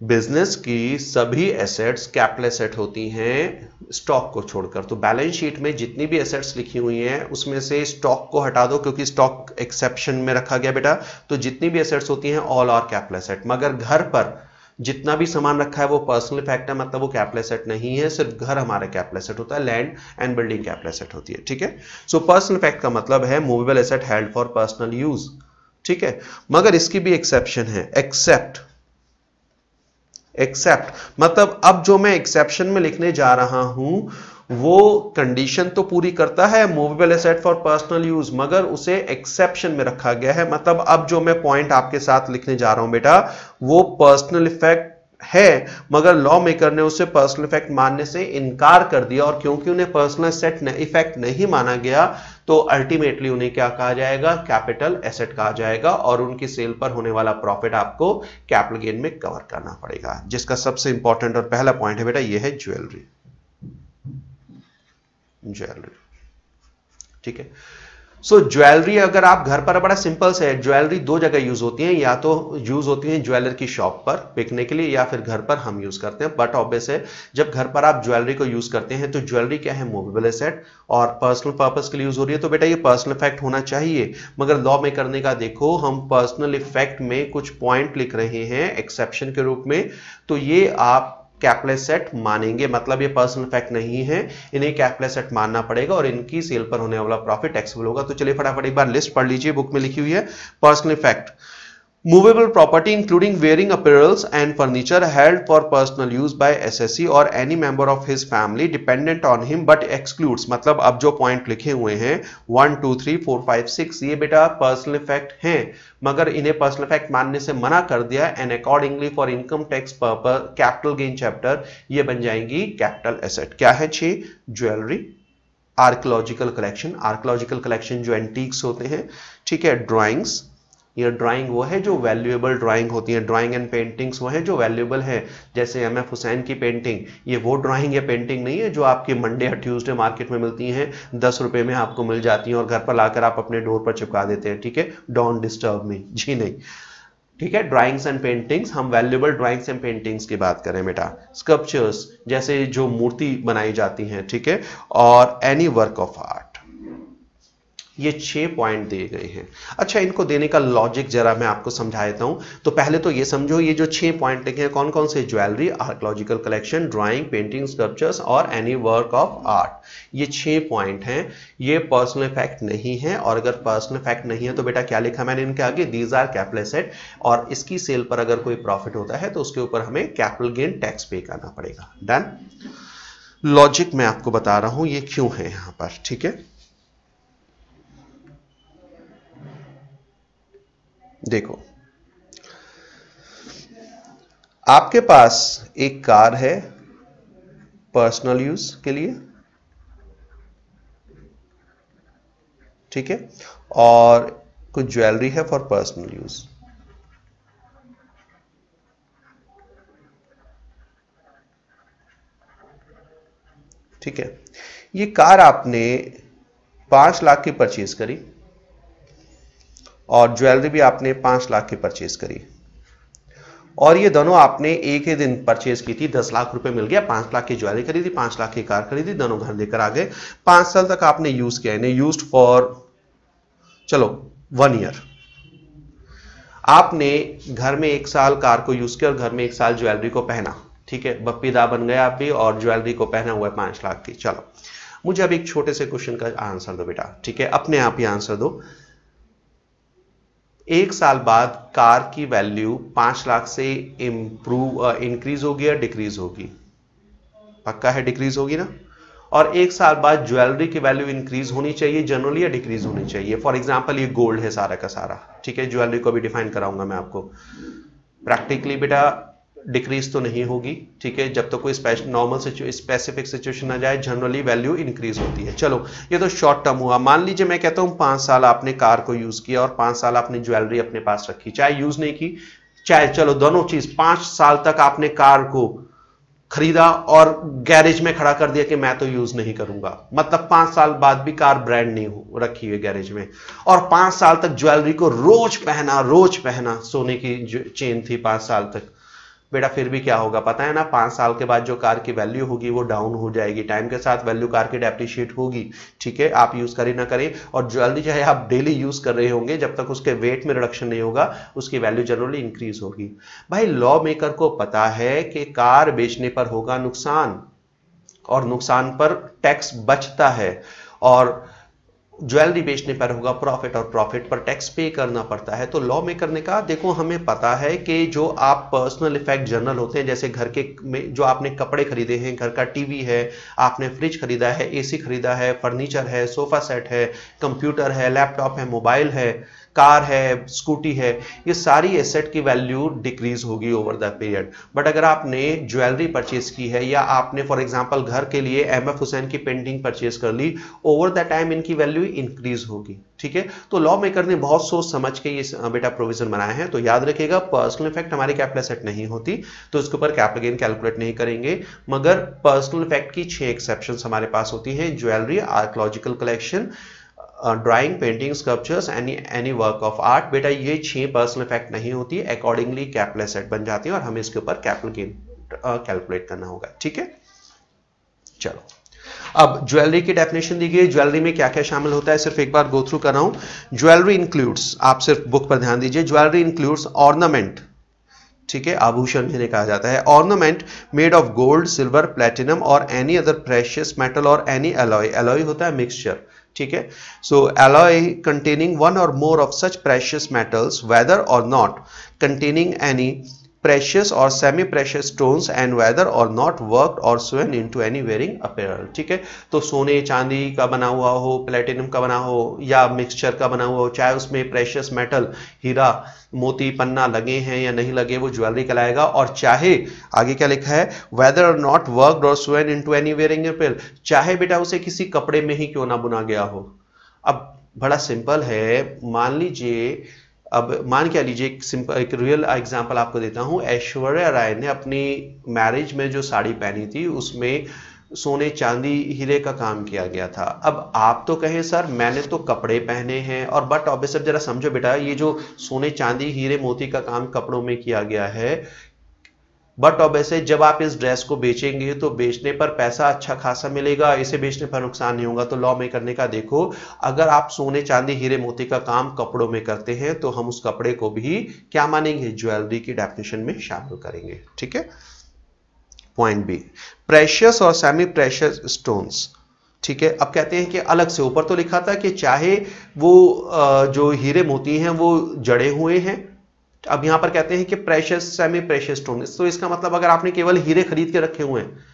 बिज़नेस की सभी एसेट्स कैपिटल एसेट होती हैं स्टॉक को छोड़कर। तो बैलेंस शीट में जितनी भी एसेट्स लिखी हुई हैं, उसमें से स्टॉक को हटा दो, क्योंकि स्टॉक एक्सेप्शन में रखा गया बेटा। तो जितनी भी एसेट्स होती हैं ऑल आर कैपिटल एसेट मगर घर पर जितना भी सामान रखा है वो पर्सनल इफ़ेक्ट है मतलब वो कैपिटल एसेट नहीं है, सिर्फ़ घर हमारा कैपिटल एसेट होता है लैंड एंड बिल्डिंग कैपलेसेट होती है, ठीक है? सो पर्सनल इफ़ेक्ट का मतलब है movable asset held for personal use ठीक है? मगर इसकी भी एक्सेप्शन है एक्सेप्ट एक्सेप्ट मतलब अब जो मैं एक्सेप्शन में लिखने जा रहा हूँ वो कंडीशन तो पूरी करता है movable asset for personal use मगर उसे एक्सेप्शन में रखा गया है। मतलब अब जो मैं पॉइंट आपके साथ लिखने जा रहा हूँ बेटा, वो पर्सनल इफ़ेक्ट है, मगर लॉ मेकर ने उसे पर्सनल इफ़ेक्ट मानने से इनकार कर दिया और क्योंकि उन्हें पर्सनल सेट इफ़ेक्ट नहीं माना गया तो अल्टीमेटली उन्हें क्या कहा जाएगा? कैपिटल एसेट कहा जाएगा और उनकी सेल पर होने वाला प्रॉफिट आपको कैपिटल गेन में कवर करना पड़ेगा। जिसका सबसे इंपॉर्टेंट और पहला पॉइंट है बेटा, ये है ज्वेलरी ज्वेलरी। ठीक है? सो so, ज्वेलरी अगर आप घर पर बड़ा सिंपल से है ज्वेलरी दो जगह यूज़ होती है या तो यूज़ होती है ज्वेलर की शॉप पर बिकने के लिए या फिर घर पर हम यूज़ करते हैं। बट ऑब्वियस है जब घर पर आप ज्वेलरी को यूज़ करते हैं तो ज्वेलरी क्या है? मूवेबल एसेट और पर्सनल पर्पज के लिए यूज़ हो रही है। तो बेटा ये पर्सनल इफ़ेक्ट होना चाहिए। मगर लॉ में करने का देखो हम पर्सनल इफ़ेक्ट में कुछ पॉइंट लिख रहे हैं एक्सेप्शन के रूप में तो ये आप कैपलेसेट मानेंगे। मतलब ये पर्सनल फैक्ट नहीं है। इन्हें कैपलेस सेट मानना पड़ेगा और इनकी सेल पर होने वाला प्रॉफिट टैक्सेबल होगा। तो चलिए फटाफट एक बार लिस्ट पढ़ लीजिए। बुक में लिखी हुई है personal fact movable property, including wearing apparels and furniture held for personal use by SSC or any member of his family, dependent on him, but excludes. मतलब अब जो पॉइंट लिखे हुए हैं one two three four five six ये बेटा पर्सनल इफ़ेक्ट हैं, मगर इन्हें पर्सनल इफ़ेक्ट मानने से मना कर दिया and accordingly for income tax purpose capital gain chapter ये बन जाएँगी कैपिटल एसेट क्या है छह jewellery archaeological collection archaeological collection जो एंटीक्स होते हैं, ठीक है ड्राइंग्स ये ड्राइंग वो है जो वैल्यूएबल ड्राइंग होती है। ड्राइंग एंड पेंटिंग्स वो है जो वैल्यूएबल है। जैसे एम एफ़ हुसैन की पेंटिंग ये वो ड्राइंग या पेंटिंग नहीं है जो आपके मंडे या ट्यूसडे मार्केट में मिलती हैं। दस रुपए में आपको मिल जाती हैं और घर पर लाकर आप अपने डोर पर चिपका देते हैं, ठीक है? डोंट डिस्टर्ब मी जी नहीं। ठीक है? ड्राइंग्स एंड पेंटिंग्स हम वैल्यूएबल ड्राइंग्स एंड पेंटिंग्स की बात करें बेटा। स्कल्पचर्स जैसे जो मूर्ति बनाई जाती हैं, ठीक है? और एनी वर्क ऑफ़ आर्ट ये छह पॉइंट दिए गए हैं। अच्छा इनको देने का लॉजिक जरा मैं आपको समझा देता हूँ। तो पहले तो ये समझो, ये जो छह पॉइंट लिखे हैं कौन कौन से? Jewellery archaeological collection drawing painting sculptures और एनी वर्क ऑफ़ आर्ट ये छह पॉइंट हैं। ये पर्सनल फैक्ट नहीं है और अगर पर्सनल फैक्ट नहीं है तो बेटा क्या लिखा मैंने इनके आगे? दीज आर कैपिटल सेट और इसकी सेल पर अगर कोई प्रॉफिट होता है तो उसके ऊपर हमें कैपिटल गेन टैक्स पे करना पड़ेगा। डन लॉजिक मैं आपको बता रहा हूँ, ये क्यों है यहाँ पर? ठीक है? देखो, आपके पास एक कार है पर्सनल यूज़ के लिए, ठीक है, और कुछ ज्वेलरी है फॉर पर्सनल यूज़ ठीक है, ये कार आपने पाँच लाख की परचेज करी। और ज्वेलरी भी आपने पाँच लाख की परचेज करी। और ये दोनों आपने एक ही दिन परचेज की थी, दस लाख रुपए मिल गया। पाँच लाख की ज्वेलरी खरीदी, पाँच लाख की कार खरीदी, दोनों घर लेकर आ गए। पाँच साल तक आपने यूज़ किया इन्हें यूज़ फॉर चलो वन ईयर आपने घर में एक साल कार को यूज़ किया और घर में एक साल ज्वेलरी को पहना, ठीक है? बप्पीदा बन गया आप भी और ज्वेलरी को पहना हुआ है पाँच लाख की। चलो, मुझे अब एक छोटे से क्वेश्चन का आंसर दो बेटा, ठीक है? अपने आप ही आंसर दो। एक साल बाद कार की वैल्यू पाँच लाख से इंप्रूव इंक्रीज होगी या डिक्रीज होगी। पक्का है डिक्रीज होगी ना? और एक साल बाद ज्वेलरी की वैल्यू इंक्रीज होनी चाहिए जनरली या डिक्रीज होनी चाहिए? फॉर एग्ज़ाम्पल ये गोल्ड है सारा का सारा। ठीक है ज्वेलरी को भी डिफाइन कराऊँगा मैं आपको। प्रैक्टिकली बेटा डिक्रीज तो नहीं होगी, ठीक है? जब तक तो कोई नॉर्मल स्पेसिफिक सिचुएशन आ जाए जनरली वैल्यू इंक्रीज होती है। चलो, ये तो शॉर्ट टर्म हुआ। मान लीजिए, मैं कहता हूँ पाँच साल आपने कार को यूज़ किया और पाँच साल आपने ज्वेलरी अपने पास रखी, चाहे यूज़ नहीं की, चाहे, चलो, दोनों चीज़, पाँच साल तक आपने कार को खरीदा और गैरेज में खड़ा कर दिया कि मैं तो यूज़ नहीं करूँगा। मतलब पाँच साल बाद भी कार ब्रांड नहीं हो, रखी हुई गैरेज में। और पाँच साल तक ज्वेलरी को रोज पहना रोज पहना, सोने की चेन थी पाँच साल तक। बेटा फिर भी क्या होगा? पता है ना, पाँच साल के बाद जो कार की वैल्यू होगी, वो डाउन हो जाएगी। टाइम के साथ वैल्यू कार की डेप्रिशिएट होगी। ठीक है? आप यूज़ करें ना करें। और जल्दी चाहे आप डेली यूज़ कर रहे होंगे, जब तक उसके वेट में रिडक्शन नहीं होगा, उसकी वैल्यू जनरली इंक्रीज होगी। भाई लॉ मेकर को पता है कि कार बेचने पर होगा नुकसान। और नुकसान पर टैक्स बचता है। और ज्वेलरी बेचने पर होगा प्रॉफिट और प्रॉफिट पर टैक्स पे करना पड़ता है। तो लॉ मेकर ने कहा, देखो, हमें पता है कि जो आप पर्सनल इफ़ेक्ट जर्नल होते हैं, जैसे घर के में जो आपने कपड़े खरीदे हैं, घर का टीवी है, आपने फ्रिज खरीदा है एसी खरीदा है फर्नीचर है सोफा सेट है कंप्यूटर है लैपटॉप है मोबाइल है कार है स्कूटी है, ये सारी एसेट की वैल्यू डिक्रीज होगी ओवर द पीरियड बट अगर आपने ज्वेलरी परचेज की है या आपने फॉर एग्जांपल घर के लिए एम एफ़ हुसैन की पेंटिंग परचेज कर ली ओवर द टाइम इनकी वैल्यू इंक्रीज होगी, ठीक है? तो लॉ मेकर ने बहुत सोच समझ के ये बेटा प्रोविज़न बनाया है तो याद रखिएगा पर्सनल इफ़ेक्ट हमारी कैपिटल एसेट नहीं होती तो इसके ऊपर कैपिटल गेन कैलकुलेट नहीं करेंगे, मगर पर्सनल इफ़ेक्ट की छह एक्सेप्शन हमारे पास होती हैं jewellery archaeological collection drawing painting sculptures any any work of art बेटा ये छह पर्सनल इफ़ेक्ट नहीं होती अकॉर्डिंगली कैपिटल एसेट बन जाती है और हमें इसके ऊपर कैपिटल गेन कैलकुलेट करना होगा, ठीक है? चलो। अब ज्वेलरी की डेफिनेशन दी गई ज्वेलरी में क्या क्या शामिल होता है, सिर्फ़ एक बार गो थ्रू कर रहा हूँ ज्वेलरी इंक्लूड्स आप सिर्फ़ बुक पर ध्यान दीजिए ज्वेलरी इंक्लूड्स ऑर्नामेंट ठीक है? आभूषण जिन्हें कहा जाता है। Ornament made of gold silver platinum or any other precious metal or any alloy alloy होता है मिक्सचर ठीक है? सो alloy containing one or more of such precious metals whether or not containing any precious or semi precious stones and whether or not worked or sewn into any wearing apparel, ठीक है? तो सोने, चांदी का बना हुआ हो प्लेटिनम का बना हो, या मिक्सचर का बना हुआ हो, चाहे उसमें प्रेशियस मेटल हीरा मोती पन्ना लगे हैं या नहीं लगे, वो ज्वेलरी कहलाएगा। और चाहे, आगे क्या लिखा है? Whether not worked or sewn into any wearing apparel चाहे बेटा उसे किसी कपड़े में ही क्यों ना बुना गया हो। अब बड़ा सिंपल है। मान लीजिए, अब मान क्या लीजिए, एक सिंपल एक रियल एग्जांपल आपको देता हूँ। ऐश्वर्या राय ने अपनी मैरिज में जो साड़ी पहनी थी, उसमें सोने चांदी हीरे का काम किया गया था। अब आप तो कहें, सर, मैंने तो कपड़े पहने हैं और बट ऑब्वियस जरा समझो बेटा, ये जो सोने चांदी हीरे मोती का काम कपड़ों में किया गया है बट अब ऐसे जब आप इस ड्रेस को बेचेंगे तो बेचने पर पैसा अच्छा खासा मिलेगा, इसे बेचने पर नुकसान नहीं होगा। तो लॉ में करने का देखो, अगर आप सोने चांदी हीरे मोती का काम कपड़ों में करते हैं तो हम उस कपड़े को भी क्या मानेंगे? ज्वेलरी की डेफिनेशन में शामिल करेंगे। ठीक है? Point B precious or semi precious stones ठीक है? अब कहते हैं कि अलग से, ऊपर तो लिखा था कि चाहे वो जो हीरे मोती हैं, वो जड़े हुए हैं। अब यहाँ पर कहते हैं कि प्रेशियस सेमी प्रेशियस स्टोन तो इसका मतलब अगर आपने केवल हीरे खरीद के रखे हुए हैं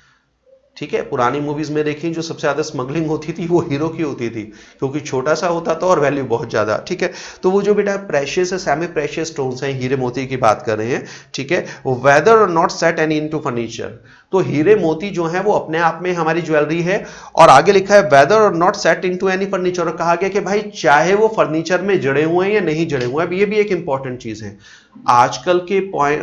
ठीक है, पुरानी मूवीज़ में देखी, जो सबसे ज़्यादा स्मगलिंग होती थी, वो हीरो की होती थी, क्योंकि छोटा सा होता था और वैल्यू बहुत ज़्यादा, ठीक है? तो वो जो बेटा प्रेशियस है सेमी प्रेशियस स्टोन्स हैं, हीरे मोती की बात कर रहे हैं, ठीक है? Whether or not set any into furniture तो हीरे मोती जो है, वो अपने आप में हमारी ज्वेलरी है, और आगे लिखा है whether or not set into any furniture और कहा गया कि भाई, चाहे वो फर्नीचर में जड़े हुए हैं या नहीं जड़े हुए हैं ये भी एक इंपॉर्टेंट चीज़ है। आजकल के पॉइंट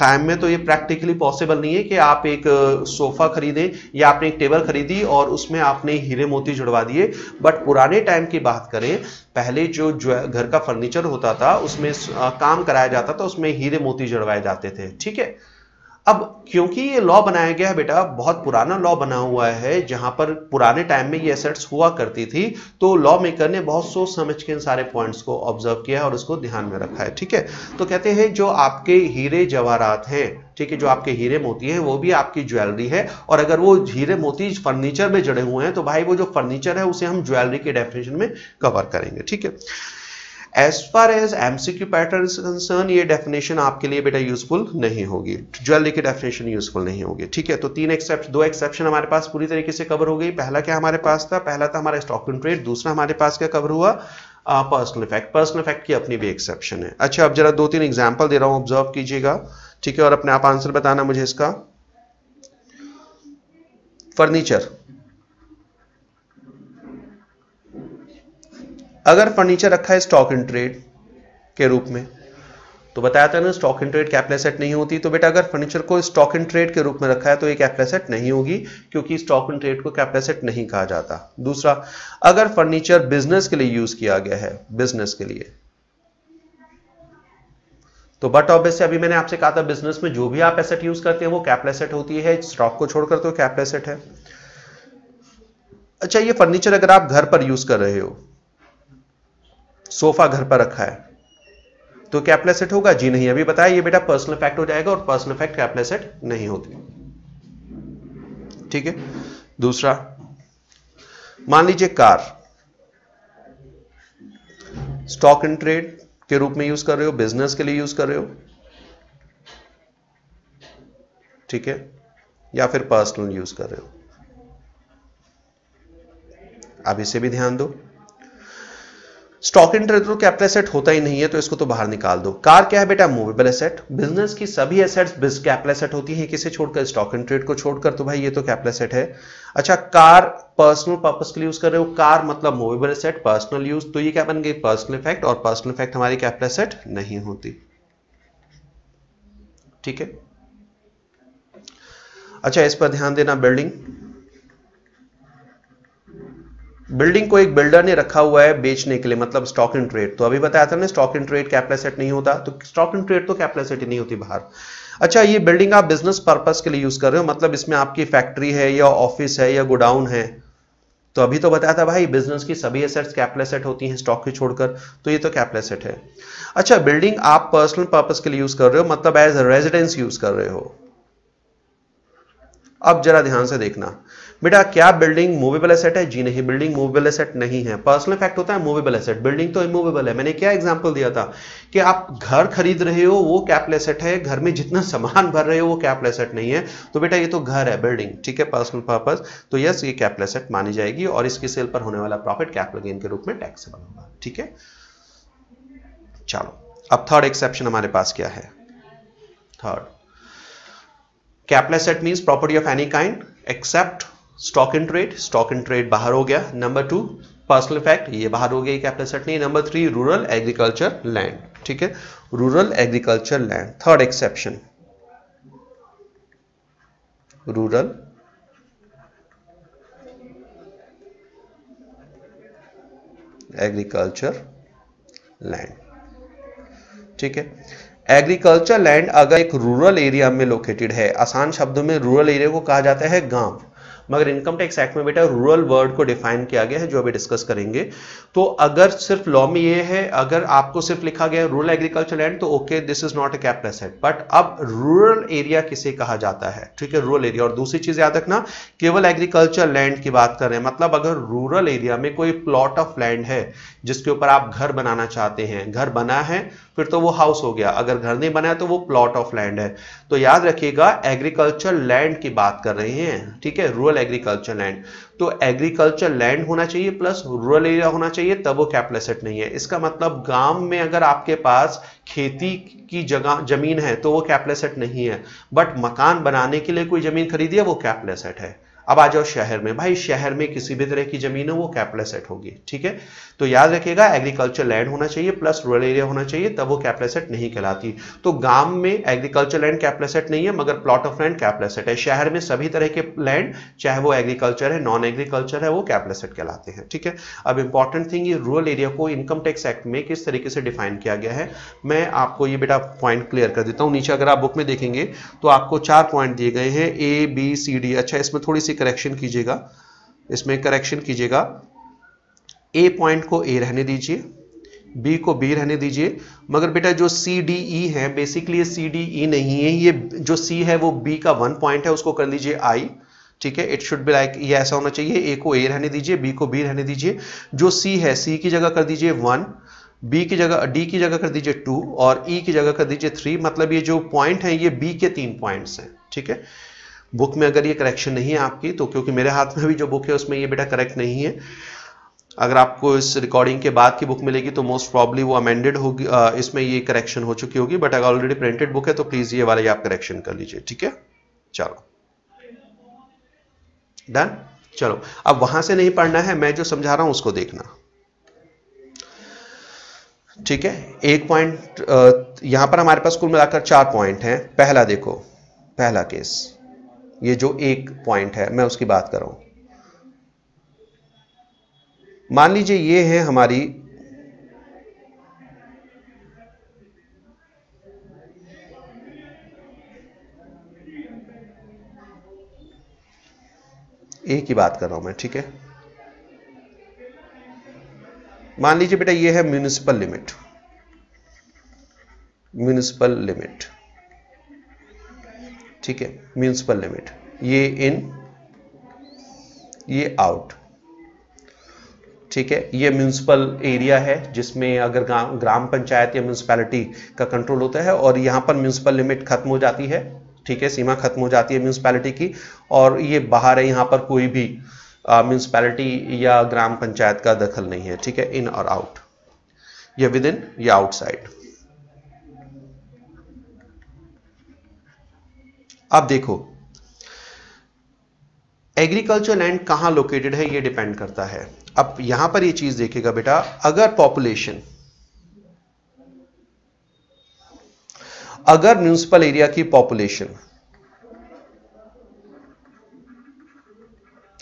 टाइम में तो ये प्रैक्टिकली पॉसिबल नहीं है कि आप एक सोफा खरीदें या आपने एक टेबल खरीदी और उसमें आपने हीरे मोती जुड़वा दिए। बट पुराने टाइम की बात करें, पहले जो घर का फर्नीचर होता था, उसमें काम कराया जाता था, उसमें हीरे मोती जुड़वाए जाते थे। ठीक है? अब क्योंकि ये लॉ बनाया गया है बेटा, बहुत पुराना लॉ बना हुआ है, जहाँ पर पुराने टाइम में ये एसेट्स हुआ करती थी तो लॉ मेकर ने बहुत सोच समझ के इन सारे पॉइंट्स को ऑब्ज़र्व किया और उसको ध्यान में रखा है, ठीक है? तो कहते हैं जो आपके हीरे जवाहरात हैं, ठीक है, जो आपके हीरे मोती हैं, वो भी आपकी ज्वेलरी है, और अगर वो हीरे मोती फर्नीचर में जड़े हुए हैं तो भाई वो जो फर्नीचर है, उसे हम ज्वेलरी के डेफिनेशन में कवर करेंगे, ठीक है? As far as MCQ pattern is concern ये डेफिनेशन आपके लिए बेटा यूजफुल नहीं होगी। ज्वेलरी की डेफिनेशन यूजफुल नहीं होगी। ठीक है तो तीन एक्सेप्ट दो एक्सेप्शन हमारे पास पूरी तरीके से कवर हो गई। पहला क्या हमारे पास था? पहला था हमारा स्टॉक ट्रेड दूसरा हमारे पास क्या कवर हुआ? पर्सनल इफ़ेक्ट पर्सनल इफ़ेक्ट की अपनी भी एक्सेप्शन है। अच्छा अब जरा दो तीन एग्ज़ाम्पल दे रहा हूँ ऑब्ज़र्व कीजिएगा। ठीक है, और अपने आप आंसर बताना मुझे इसका। फर्नीचर अगर फर्नीचर रखा है स्टॉक इन ट्रेड के रूप में तो बताया था ना स्टॉक इन ट्रेड कैपलेसेट नहीं होती तो बेटा अगर फर्नीचर को स्टॉक इन ट्रेड के रूप में रखा है तो ये कैपलेसेट नहीं होगी, क्योंकि स्टॉक इन ट्रेड को कैपलेसेट नहीं कहा जाता। दूसरा, अगर फर्नीचर बिज़नेस के लिए यूज़ किया गया है बिज़नेस के लिए तो बट ऑब्वियसली अभी मैंने आपसे कहा था बिज़नेस में जो भी आप एसेट यूज़ करते हैं, वो कैपलेसेट होती है स्टॉक को छोड़कर तो कैपलेसेट है। अच्छा ये फर्नीचर अगर आप घर पर यूज़ कर रहे हो सोफा घर पर रखा है। तो कैप्लेसेट होगा? जी नहीं। अभी बताया ये बेटा पर्सनल फैक्ट हो जाएगा और पर्सनल फैक्ट कैप्लेसेट नहीं होती। ठीक है? दूसरा, मान लीजिए कार स्टॉक इन ट्रेड के रूप में यूज़ कर रहे हो बिज़नेस के लिए यूज़ कर रहे हो, ठीक है? या फिर पर्सनल यूज़ कर रहे हो। अब इसे भी ध्यान दो। स्टॉक इन ट्रेड तो कैपिटल एसेट होता ही नहीं है तो इसको तो बाहर निकाल दो। कार क्या है बेटा? मूवेबल एसेट बिज़नेस की सभी एसेट्स कैपिटल एसेट होती हैं, किसे छोड़कर? स्टॉक इन ट्रेड को छोड़कर। तो भाई, ये तो कैपिटल एसेट है। अच्छा कार पर्सनल पर्पस के लिए यूज़ कर रहे हो? कार मतलब मूवेबल एसेट पर्सनल यूज़ तो ये क्या बन गई? पर्सनल इफ़ेक्ट और पर्सनल इफ़ेक्ट हमारी कैपिटल एसेट नहीं होती। ठीक है? अच्छा इस पर ध्यान देना बिल्डिंग बिल्डिंग को एक बिल्डर ने रखा हुआ है बेचने के लिए मतलब स्टॉक इन ट्रेड तो अभी बताया था ना stock in trade capital asset नहीं होता तो स्टॉक इन ट्रेड तो कैपिटल एसेट ही नहीं होती बाहर। अच्छा ये बिल्डिंग आप बिज़नेस पर्पस के लिए यूज़ कर रहे हो मतलब इसमें आपकी फैक्ट्री है या ऑफ़िस है या गोडाउन है? तो अभी तो बताया था भाई बिज़नेस की सभी एसेट्स कैपिटल एसेट होती हैं स्टॉक की छोड़कर तो ये तो कैपिटल एसेट है। अच्छा बिल्डिंग आप पर्सनल पर्पस के लिए यूज़ कर रहे हो मतलब एज रेजिडेंस यूज़ कर रहे हो। अब जरा ध्यान से देखना। बेटा, क्या बिल्डिंग मूवेबल एसेट है? जी नहीं बिल्डिंग मूवेबल एसेट नहीं है। पर्सनल फैक्ट होता है मूवेबल एसेट बिल्डिंग तो इमूवेबल है। मैंने क्या एग्जांपल दिया था कि आप घर खरीद रहे हो, वो कैपिटल एसेट है। घर में जितना सामान भर रहे हो, वो कैपिटल एसेट नहीं है। तो बेटा, ये तो घर है बिल्डिंग ठीक है पर्सनल पर्पज तो यस ये कैपिटल एसेट मानी जाएगी और इसकी सेल पर होने वाला प्रॉफिट कैपिटल गेन के रूप में टैक्सेबल होगा ठीक है? चलो, अब थर्ड एक्सेप्शन हमारे पास क्या है? Third capital asset means property of any kind except stock in trade stock in trade बाहर हो गया। नंबर टू पर्सनल इफ़ेक्ट ये बाहर हो गया कैपिटल सेट नहीं। Number three rural agriculture land ठीक है? Rural agriculture land third exception rural agriculture land ठीक है? एग्रीकल्चर लैंड अगर एक रूरल एरिया में लोकेटेड है, आसान शब्दों में रूरल एरिया को कहा जाता है गाँव। मगर इनकम टैक्स एक्ट में बेटा रूरल वर्ड को डिफाइन किया गया है, जो अभी डिस्कस करेंगे। तो अगर सिर्फ़ लॉ में ये है, अगर आपको सिर्फ़ लिखा गया रूरल एग्रीकल्चर लैंड तो okay this is not a capital asset but अब रूरल एरिया किसे कहा जाता है? ठीक है रूरल एरिया और दूसरी चीज़ याद रखना, केवल एग्रीकल्चर लैंड की बात कर रहे हैं। मतलब अगर रूरल एरिया में कोई प्लॉट ऑफ़ लैंड है, जिसके ऊपर आप घर बनाना चाहते हैं, घर बना है, फिर तो वो हाउस हो गया। अगर घर नहीं बनाया तो वो प्लॉट ऑफ़ लैंड है। तो याद रखिएगा एग्रीकल्चर लैंड की बात कर रहे हैं। ठीक है रूरल एग्रीकल्चर लैंड तो एग्रीकल्चर लैंड होना चाहिए प्लस रूरल एरिया होना चाहिए, तब वो कैपिटल एसेट नहीं है। इसका मतलब गाँव में अगर आपके पास खेती की जगह, ज़मीन है तो वो कैपिटल एसेट नहीं है। बट मकान बनाने के लिए कोई ज़मीन खरीदी है, वो कैपिटल एसेट है। अब आ जाओ शहर में। भाई, शहर में किसी भी तरह की ज़मीन है, वो कैपिटल एसेट होगी, ठीक है? तो याद रखिएगा एग्रीकल्चर लैंड होना चाहिए प्लस रूरल एरिया होना चाहिए, तब वो कैपिटल एसेट नहीं कहलाती। तो गाँव में एग्रीकल्चर लैंड कैपिटल एसेट नहीं है, मगर plot of land capital asset है। शहर में सभी तरह के लैंड चाहे वो एग्रीकल्चर है नॉन एग्रीकल्चर है, वो कैपिटल एसेट कहलाते हैं, ठीक है? अब इंपॉर्टेंट थिंग ये रूरल एरिया को इनकम टैक्स एक्ट में किस तरीके से डिफाइन किया गया है? मैं आपको ये बेटा पॉइंट क्लियर कर देता हूँ। नीचे अगर आप बुक में देखेंगे तो आपको चार पॉइंट दिए गए हैं ए बी सी डी अच्छा इसमें थोड़ी सी करेक्शन कीजिएगा। इसमें करेक्शन कीजिएगा। ए पॉइंट को ए रहने दीजिए। बी को बी रहने दीजिए। मगर बेटा जो सी डी ई है बेसिकली सी डी ई नहीं है। ये जो सी है, वो बी का वन पॉइंट है, उसको कर लीजिए आई ठीक है? इट शुड बी लाइक ये ऐसा होना चाहिए। ए को ए रहने दीजिए बी को बी रहने दीजिए। जो सी है सी की जगह कर दीजिए वन बी की जगह डी की जगह कर दीजिए टू और ई e की जगह कर दीजिए थ्री मतलब ये जो पॉइंट है, ये बी के तीन पॉइंट्स हैं। ठीक है? बुक में अगर ये करेक्शन नहीं है आपकी तो क्योंकि मेरे हाथ में भी जो बुक है, उसमें ये बेटा करेक्ट नहीं है। अगर आपको इस रिकॉर्डिंग के बाद की बुक मिलेगी तो मोस्ट प्रॉब्ली वो अमेंडेड होगी इसमें ये करेक्शन हो चुकी होगी बट अगर ऑलरेडी प्रिंटेड बुक है तो प्लीज़ ये वाला आप करेक्शन कर लीजिए, ठीक है? चलो। डन चलो। अब वहाँ से नहीं पढ़ना है, मैं जो समझा रहा हूँ, उसको देखना। ठीक है? एक पॉइंट यहाँ पर हमारे पास कुल मिलाकर चार पॉइंट हैं। पहला देखो, पहला केस ये जो एक पॉइंट है, मैं उसकी बात कर रहा हूँ। मान लीजिए ये है हमारी ए की बात कर रहा हूँ मैं, ठीक है? मान लीजिए बेटा ये है म्यूनिसिपल लिमिट म्यूनिसिपल लिमिट ठीक है म्यूनसिपल लिमिट ये इन ये आउट ठीक है, ये म्यूनसिपल एरिया है जिसमें अगर ग्राम पंचायत या म्यूनसिपैलिटी का कंट्रोल होता है और यहाँ पर म्यूनसिपल लिमिट खत्म हो जाती है, ठीक है, सीमा खत्म हो जाती है म्यूनसिपैलिटी की और ये बाहर है, यहाँ पर कोई भी म्यूनसिपैलिटी या ग्राम पंचायत का दखल नहीं है, ठीक है इन और आउट या विद इन या आउटसाइड अब देखो एग्रीकल्चर लैंड कहाँ लोकेटेड है ये डिपेंड करता है। अब यहाँ पर ये चीज़ देखेगा बेटा, अगर पॉपुलेशन अगर म्यूनिसिपल एरिया की पॉपुलेशन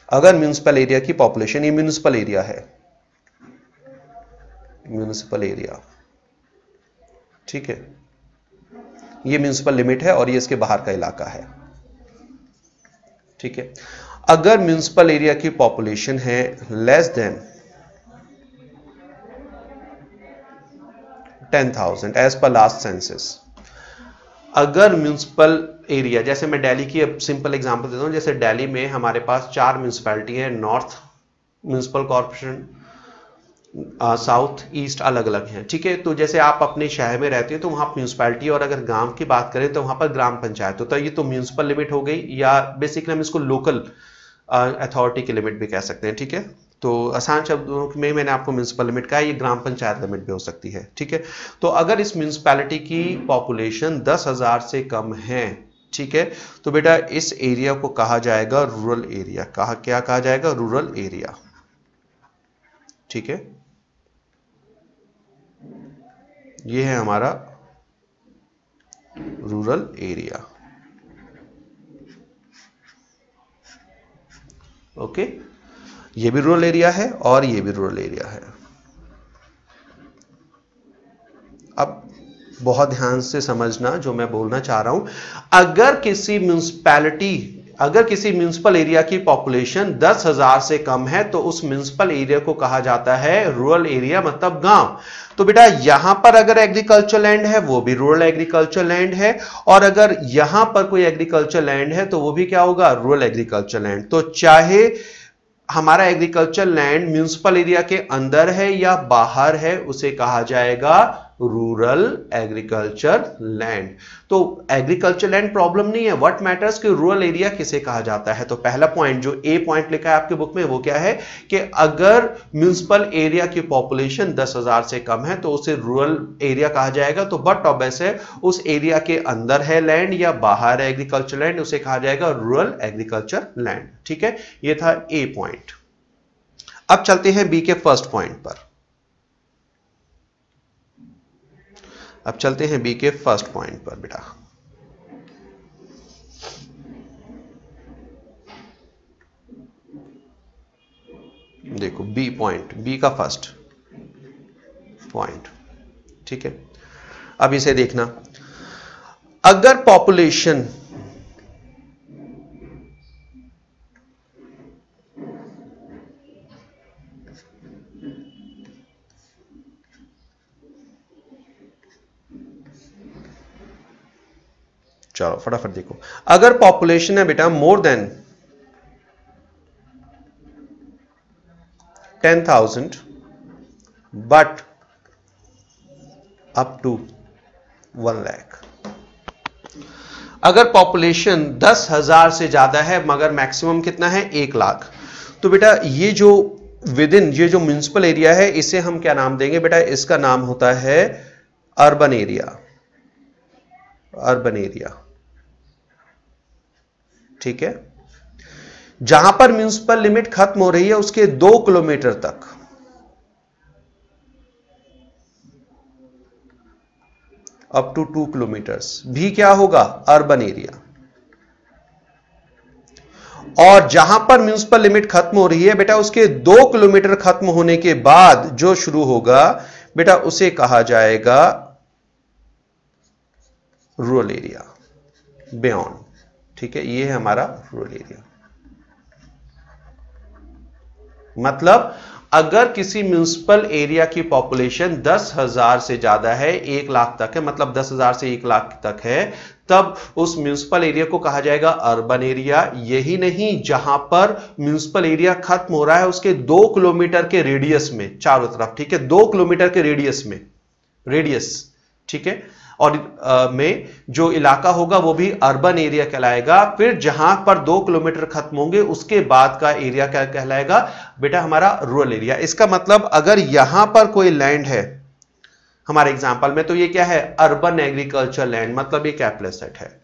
अगर म्यूनिसिपल एरिया की पॉपुलेशन ये म्यूनिसिपल एरिया है। म्यूनिसिपल एरिया ठीक है? ये म्यूनिसिपल लिमिट है और ये इसके बाहर का इलाका है। ठीक है? अगर म्यूनसिपल एरिया की पॉपुलेशन है less than ten thousand as per last census अगर म्यूनसिपल एरिया जैसे मैं दिल्ली की सिंपल एग्जांपल देता हूँ, जैसे दिल्ली में हमारे पास चार म्यूनसिपैलिटी है north municipal corporation south east अलग अलग हैं, ठीक है? तो जैसे आप अपने शहर में रहते हो तो वहाँ म्यूनसिपैलिटी और अगर गाँव की बात करें तो वहाँ पर ग्राम पंचायत होता है ये तो म्यूनसिपल लिमिट हो गई, या बेसिकली हम इसको लोकल अथॉरिटी की लिमिट भी कह सकते हैं, ठीक है? तो आसान शब्दों में मैंने आपको म्यूनसिपल लिमिट कहा, ये ग्राम पंचायत लिमिट भी हो सकती है, ठीक है? तो अगर इस म्यूनसिपैलिटी की पॉपुलेशन दस हज़ार से कम है, ठीक है? तो बेटा इस एरिया को कहा जाएगा रूरल एरिया कहा, क्या कहा जाएगा? रूरल एरिया ठीक है? ये है हमारा रूरल एरिया ओके ये भी रूरल एरिया है और ये भी रूरल एरिया है. अब बहुत ध्यान से समझना जो मैं बोलना चाह रहा हूँ। अगर किसी म्यूनिसपैलिटी अगर किसी म्यूनिसिपल एरिया की पॉपुलेशन दस हज़ार से कम है तो उस म्यूनिसिपल एरिया को कहा जाता है रूरल एरिया मतलब गाँव। तो बेटा, यहाँ पर अगर एग्रीकल्चर लैंड है, वो भी रूरल एग्रीकल्चर लैंड है, और अगर यहाँ पर कोई एग्रीकल्चर लैंड है तो वो भी क्या होगा रूरल एग्रीकल्चर लैंड तो चाहे हमारा एग्रीकल्चर लैंड म्यूनिसिपल एरिया के अंदर है या बाहर है, उसे कहा जाएगा रूरल एग्रीकल्चर लैंड तो एग्रीकल्चर लैंड प्रॉब्लम नहीं है. व्हाट मैटर्स कि रूरल एरिया किसे कहा जाता है? तो पहला पॉइंट जो ए पॉइंट लिखा है आपके बुक में, वो क्या है? कि अगर म्यूनिसिपल एरिया की पॉपुलेशन दस हज़ार से कम है तो उसे रूरल एरिया कहा जाएगा. तो बट ऑब्वियस है, उस एरिया के अंदर है लैंड या बाहर है एग्रीकल्चर लैंड उसे कहा जाएगा रूरल एग्रीकल्चर लैंड ठीक है? ये था ए पॉइंट अब चलते हैं बी के फ़र्स्ट पॉइंट पर. अब चलते हैं बी के फ़र्स्ट पॉइंट पर, बेटा। देखो बी पॉइंट बी का फ़र्स्ट पॉइंट ठीक है? अब इसे देखना। अगर पॉपुलेशन चलो, फटाफट देखो। अगर पॉपुलेशन है बेटा more than ten thousand but up to one lakh अगर पॉपुलेशन दस हज़ार से ज़्यादा है, मगर मैक्सिमम कितना है? एक लाख। तो बेटा, ये जो विद इन ये जो म्यूनिसिपल एरिया है, इसे हम क्या नाम देंगे बेटा? इसका नाम होता है अर्बन एरिया अर्बन एरिया ठीक है? जहाँ पर म्यूनिसिपल लिमिट खत्म हो रही है, उसके दो किलोमीटर तक। अप टू टू किलोमीटर्स भी क्या होगा? अर्बन एरिया और जहाँ पर म्यूनिसिपल लिमिट खत्म हो रही है, बेटा, उसके दो किलोमीटर खत्म होने के बाद जो शुरू होगा, बेटा, उसे कहा जाएगा रूरल एरिया बियॉन्ड ठीक है, ये है हमारा रूरल एरिया मतलब अगर किसी म्यूनिसिपल एरिया की पॉपुलेशन दस हज़ार से ज़्यादा है, एक लाख तक है मतलब दस हज़ार से एक लाख तक है, तब उस म्यूनिसिपल एरिया को कहा जाएगा अर्बन एरिया यही नहीं, जहाँ पर म्यूनिसिपल एरिया खत्म हो रहा है, उसके दो किलोमीटर के रेडियस में, चारों तरफ़, ठीक है, दो किलोमीटर के रेडियस में रेडियस ठीक है? और आ, में जो इलाका होगा वो भी अर्बन एरिया कहलाएगा। फिर जहाँ पर दो किलोमीटर खत्म होंगे उसके बाद का एरिया क्या कहलाएगा? बेटा हमारा रूरल एरिया इसका मतलब अगर यहाँ पर कोई लैंड है हमारे एग्ज़ाम्पल में तो ये क्या है? अर्बन एग्रीकल्चर लैंड मतलब ये कैप्लेसेट है।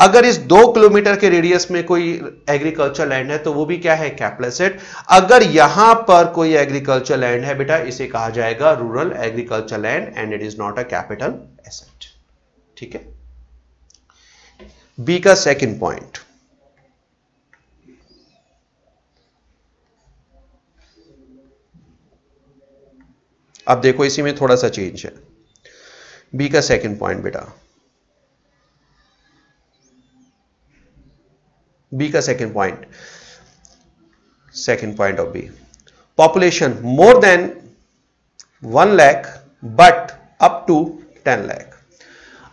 अगर इस दो किलोमीटर के रेडियस में कोई एग्रीकल्चर लैंड है तो वो भी क्या है? कैप्लेसेट अगर यहाँ पर कोई एग्रीकल्चर लैंड है बेटा इसे कहा जाएगा rural agriculture land and it is not a capital ठीक है? बी का सेकंड पॉइंट अब देखो इसी में थोड़ा सा चेंज है। बी का सेकंड पॉइंट बेटा। बी का second point second point of B population more than one lakh but up to ten lakh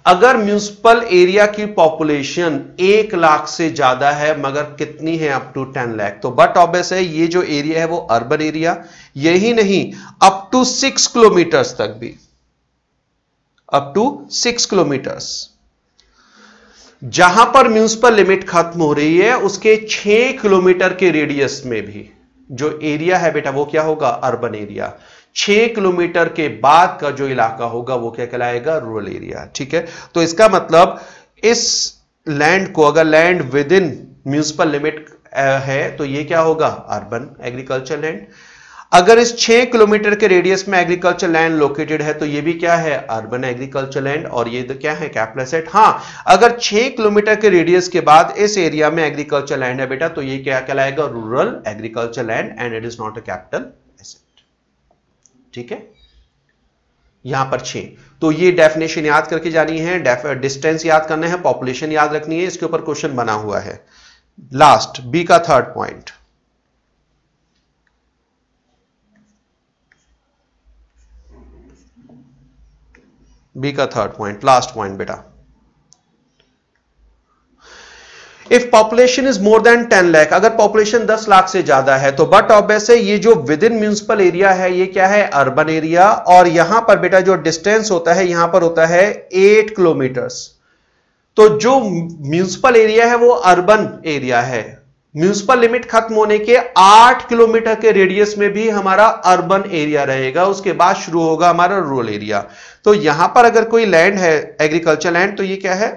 अगर म्यूनिसिपल एरिया की पॉपुलेशन एक लाख से ज़्यादा है, मगर कितनी है अप टू टेन लैख तो बट ऑब्वियस है, ये जो एरिया है वो अर्बन एरिया यही नहीं अप टू सिक्स किलोमीटर्स तक भी। अप टू सिक्स किलोमीटर्स जहाँ पर म्यूनिसिपल लिमिट खत्म हो रही है, उसके छह किलोमीटर के रेडियस में भी। जो एरिया है बेटा, वो क्या होगा? अर्बन एरिया छह किलोमीटर के बाद का जो इलाका होगा, वो क्या कहलाएगा? रूरल एरिया ठीक है? तो इसका मतलब इस लैंड को अगर land within municipal limit है तो ये क्या होगा? अर्बन एग्रीकल्चर लैंड अगर इस 6 किलोमीटर के रेडियस में एग्रीकल्चर लैंड लोकेटेड है तो ये भी क्या है? अर्बन एग्रीकल्चर लैंड और ये क्या है? कैपिटल सेट हाँ, अगर 6 किलोमीटर के रेडियस के बाद इस एरिया में एग्रीकल्चर लैंड है बेटा तो ये क्या कहलाएगा? Rural agriculture land and it is not a capital ठीक है? यहाँ पर छह। तो ये डेफिनेशन याद करके जानी है डिस्टेंस याद करना है पॉपुलेशन याद रखनी है, इसके ऊपर क्वेश्चन बना हुआ है। लास्ट बी का थर्ड पॉइंट बी का थर्ड पॉइंट लास्ट पॉइंट बेटा। If population is more than 10 lakh अगर पॉपुलेशन 10 लाख से ज़्यादा है तो बट ऑब्वियस है ये जो विद इन म्यूनिसिपल एरिया है, ये क्या है? अर्बन एरिया और यहाँ पर बेटा जो डिस्टेंस होता है, यहाँ पर होता है 8 किलोमीटर्स तो जो म्यूनिसिपल एरिया है, वो अर्बन एरिया है. म्यूनिसिपल लिमिट खत्म होने के 8 किलोमीटर के रेडियस में भी हमारा अर्बन एरिया रहेगा। उसके बाद शुरू होगा हमारा रूरल एरिया तो यहाँ पर अगर कोई लैंड है एग्रीकल्चर लैंड तो ये क्या है?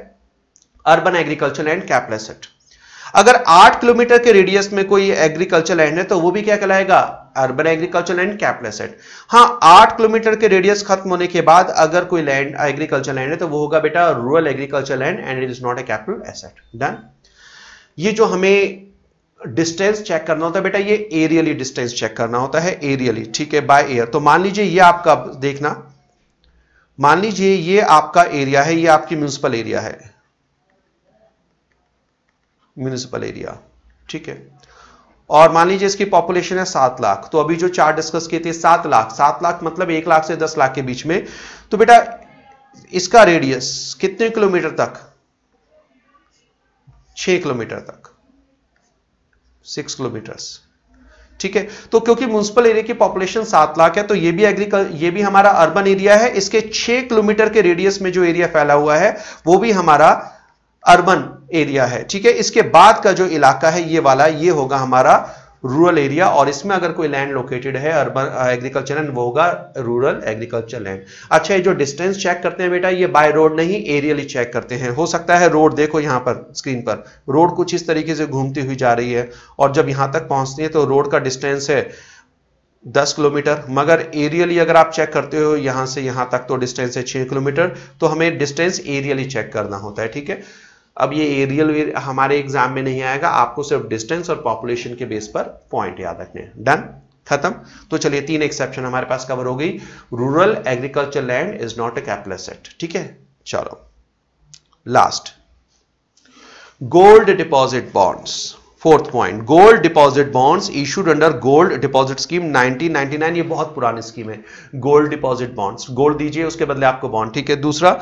अर्बन एग्रीकल्चर लैंड कैप्लेसेट अगर आठ किलोमीटर के रेडियस में कोई एग्रीकल्चर लैंड है तो वो भी क्या कहलाएगा? अर्बन एग्रीकल्चर लैंड कैप्लेसेट हाँ 8 किलोमीटर के रेडियस खत्म होने के बाद अगर कोई लैंड एग्रीकल्चर लैंड है तो वो होगा बेटा rural agriculture land and it is not a capital asset done ये जो हमें डिस्टेंस चेक करना होता है बेटा, ये एरियली डिस्टेंस चेक करना होता है एरियली ठीक है? बाय एयर तो मान लीजिए ये आपका देखना। मान लीजिए ये आपका एरिया है, ये आपकी म्यूनिसिपल एरिया है। म्यूनिसिपल एरिया ठीक है? और मान लीजिए इसकी पॉपुलेशन है सात लाख तो अभी जो चार डिस्कस किए थे सात लाख सात लाख मतलब एक लाख से दस लाख के बीच में। तो बेटा, इसका रेडियस कितने किलोमीटर तक? छह किलोमीटर तक। सिक्स किलोमीटर्स ठीक है? तो क्योंकि म्यूनसिपल एरिया की पॉपुलेशन सात लाख है तो ये भी एग्रीकल ये भी हमारा अर्बन एरिया है। इसके छह किलोमीटर के रेडियस में जो एरिया फैला हुआ है, वो भी हमारा अर्बन एरिया है, ठीक है? इसके बाद का जो इलाका है, ये वाला, ये होगा हमारा रूरल एरिया और इसमें अगर कोई लैंड लोकेटेड है अर्बन एग्रीकल्चर लैंड वो होगा रूरल एग्रीकल्चर लैंड अच्छा ये जो डिस्टेंस चेक करते हैं बेटा, ये बाय रोड नहीं एरियली चेक करते हैं। हो सकता है रोड देखो यहाँ पर स्क्रीन पर। रोड कुछ इस तरीके से घूमती हुई जा रही है और जब यहाँ तक पहुँचती है तो रोड का डिस्टेंस है दस किलोमीटर, मगर एरियली अगर आप चेक करते हो, यहाँ से यहाँ तक तो डिस्टेंस है छह किलोमीटर तो हमें डिस्टेंस एरियली चेक करना होता है, ठीक है? अब ये एरियल हमारे एग्ज़ाम में नहीं आएगा, आपको सिर्फ़ डिस्टेंस और पॉपुलेशन के बेस पर पॉइंट याद रखने हैं। डन खत्म? तो चलिए, तीन एक्सेप्शन हमारे पास कवर हो गई। Rural agriculture land is not a capital asset ठीक है? चलो। Last gold deposit bonds fourth point, gold deposit bonds issued under gold deposit scheme 1999 ये बहुत पुरानी स्कीम है, गोल्ड डिपॉजिट बॉन्ड्स। गोल्ड दीजिए, उसके बदले आपको बॉन्ड, ठीक है? दूसरा,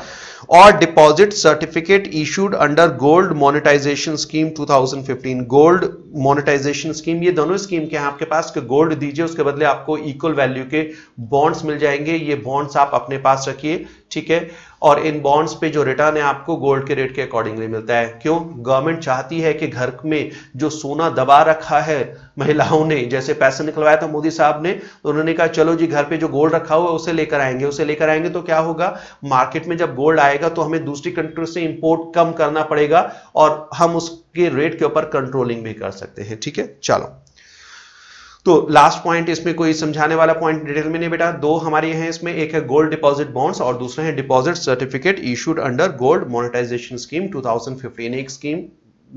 और deposit certificate issued under gold monetisation scheme 2015 gold monetisation scheme, ये दोनों स्कीम के हैं आपके पास कि गोल्ड दीजिए, उसके बदले आपको इक्वल वैल्यू के बॉन्ड्स मिल जाएँगे। ये बॉन्ड्स आप अपने पास रखिए, ठीक है? और इन बॉन्ड्स पे जो रिटर्न है, आपको गोल्ड के रेट के अकॉर्डिंगली मिलता है। क्यों? गवर्नमेंट चाहती है कि घर में जो सोना दबा रखा है महिलाओं ने, जैसे पैसा निकलवाया था मोदी साहब ने तो उन्होंने कहा, चलो जी, घर पे जो गोल्ड रखा हुआ है, उसे लेकर आएँगे। उसे लेकर आएँगे तो क्या होगा? मार्केट में जब गोल्ड आएगा तो हमें दूसरी कंट्री से इंपोर्ट कम करना पड़ेगा और हम उसके रेट के ऊपर कंट्रोलिंग भी कर सकते हैं। ठीक है? चलो। तो लास्ट पॉइंट इसमें कोई समझाने वाला पॉइंट डिटेल में नहीं बेटा। दो हमारे हैं इसमें, एक है गोल्ड डिपॉजिट बॉन्ड्स और दूसरा है deposit certificate issued under gold monetisation scheme 2015 एक स्कीम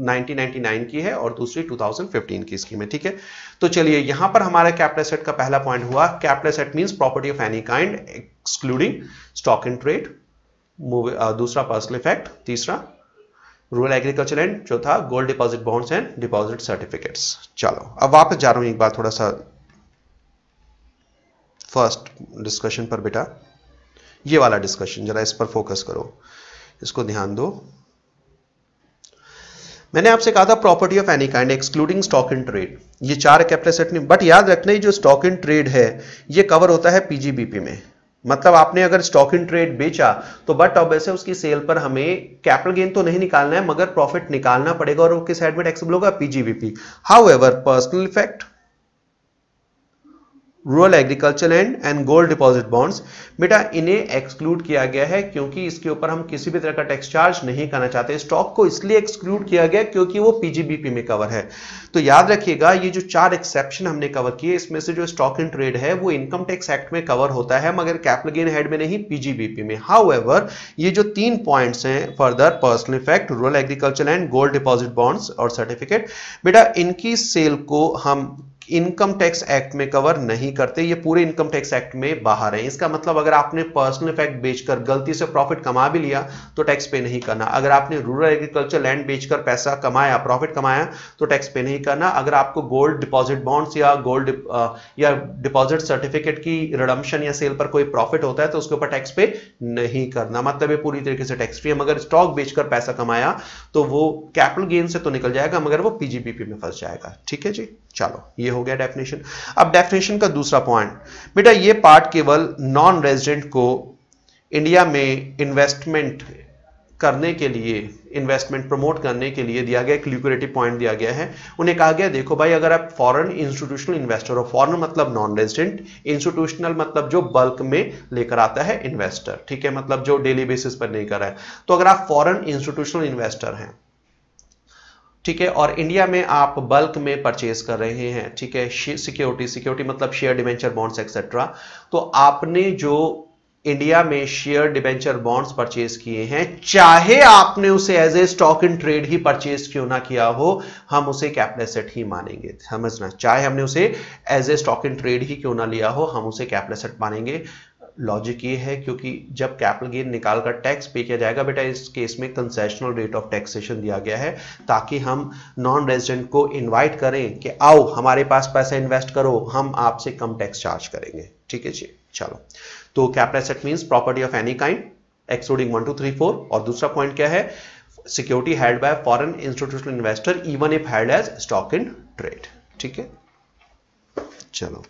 1999 की है और दूसरी 2015 की स्कीम है, ठीक है? तो चलिए, यहाँ पर हमारा कैपिटल सेट का पहला पॉइंट हुआ। Capital asset means property of any kind excluding stock in trade दूसरा पर्सनल इफ़ेक्ट तीसरा रूरल एग्रीकल्चर एंड चौथा gold deposit bonds and deposit certificates चलो, अब वापस जा रहा हूँ एक बार थोड़ा सा फ़र्स्ट डिस्कशन पर बेटा। ये वाला डिस्कशन जरा इस पर फोकस करो। इसको ध्यान दो। मैंने आपसे कहा था property of any kind excluding stock in trade ये चार कैपिटल सेट में बट याद रखना जो स्टॉक इन ट्रेड है, ये कवर होता है पीजीबीपी में। मतलब आपने अगर स्टॉक इन ट्रेड बेचा तो बट अब ऐसे उसकी सेल पर हमें कैपिटल गेन तो नहीं निकालना है, मगर प्रॉफिट निकालना पड़ेगा और वो किस साइड में टैक्सेबल होगा? PGBP however personal effect rural agriculture land and gold deposit bonds बेटा, इन्हें एक्सक्लूड किया गया है क्योंकि इसके ऊपर हम किसी भी तरह का टैक्स चार्ज नहीं करना चाहते। स्टॉक को इसलिए एक्सक्लूड किया गया क्योंकि वो पीजीबीपी में कवर है। तो याद रखिएगा, ये जो चार एक्सेप्शन हमने कवर किए, इसमें से जो स्टॉक इन ट्रेड है, वो इनकम टैक्स एक्ट में कवर होता है, मगर कैपिटल गेन हेड में नहीं पीजीबीपी में। हाउ ये जो तीन पॉइंट्स हैं further personal effect rural agriculture and gold deposit bonds और सर्टिफिकेट बेटा, इनकी सेल को हम इनकम टैक्स एक्ट में कवर नहीं करते, ये पूरे इनकम टैक्स एक्ट में बाहर है। इसका मतलब अगर आपने पर्सनल इफ़ेक्ट बेचकर गलती से प्रॉफिट कमा भी लिया तो टैक्स पे नहीं करना। अगर आपने रूरल एग्रीकल्चर लैंड बेचकर पैसा कमाया, प्रॉफिट कमाया तो टैक्स पे नहीं करना। अगर आपको गोल्ड डिपॉजिट बॉन्ड्स या गोल्ड या डिपॉजिट सर्टिफिकेट की रिडम्शन या सेल पर कोई प्रॉफिट होता है तो उसके ऊपर टैक्स पे नहीं करना। मतलब ये पूरी तरीके से टैक्स फ्री है। मगर स्टॉक बेचकर पैसा कमाया तो वो कैपिटल गेन से तो निकल जाएगा, मगर वो पीजीपीपी में फंस जाएगा। ठीक है जी? चलो, ये हो गया डेफिनेशन अब डेफिनेशन का दूसरा पॉइंट बेटा, ये पार्ट केवल नॉन रेजिडेंट को इंडिया में इन्वेस्टमेंट करने के लिए इन्वेस्टमेंट प्रमोट करने के लिए दिया गया, एक लिक्विडिटी पॉइंट दिया गया है। उन्हें कहा गया, देखो भाई, अगर आप फॉरेन इंस्टीट्यूशनल इन्वेस्टर हो फॉरेन मतलब नॉन रेजिडेंट इंस्टीट्यूशनल मतलब जो बल्क में लेकर आता है इन्वेस्टर ठीक है? मतलब जो डेली बेसिस पर नहीं कर रहा है। तो अगर आप फॉरेन इंस्टीट्यूशनल इन्वेस्टर हैं ठीक है, और इंडिया में आप बल्क में परचेज कर रहे हैं, ठीक है सिक्योरिटी सिक्योरिटी मतलब शेयर डिवेंचर बॉन्ड्स एक्सेट्रा तो आपने जो इंडिया में शेयर डिवेंचर बॉन्ड्स परचेज किए हैं, चाहे आपने उसे as a stock in trade he purchase क्यों ना किया हो, हम उसे कैपिटल एसेट ही मानेंगे, समझना। चाहे हमने उसे as a stock in trade ही क्यों ना लिया हो, हम उसे कैपिटल एसेट मानेंगे। लॉजिक ये है क्योंकि जब कैपिटल गेन निकालकर टैक्स पे किया जाएगा, बेटा, इस केस में कंसेशनल रेट ऑफ़ टैक्सेशन दिया गया है ताकि हम नॉन रेजिडेंट को इनवाइट करें कि आओ, हमारे पास पैसा इन्वेस्ट करो, हम आपसे कम टैक्स चार्ज करेंगे। ठीक है जी? चलो। तो capital asset means property of any kind excluding one two three four और दूसरा पॉइंट क्या है? Security held by foreign institutional investor even if held as stock in trade ठीक है? चलो।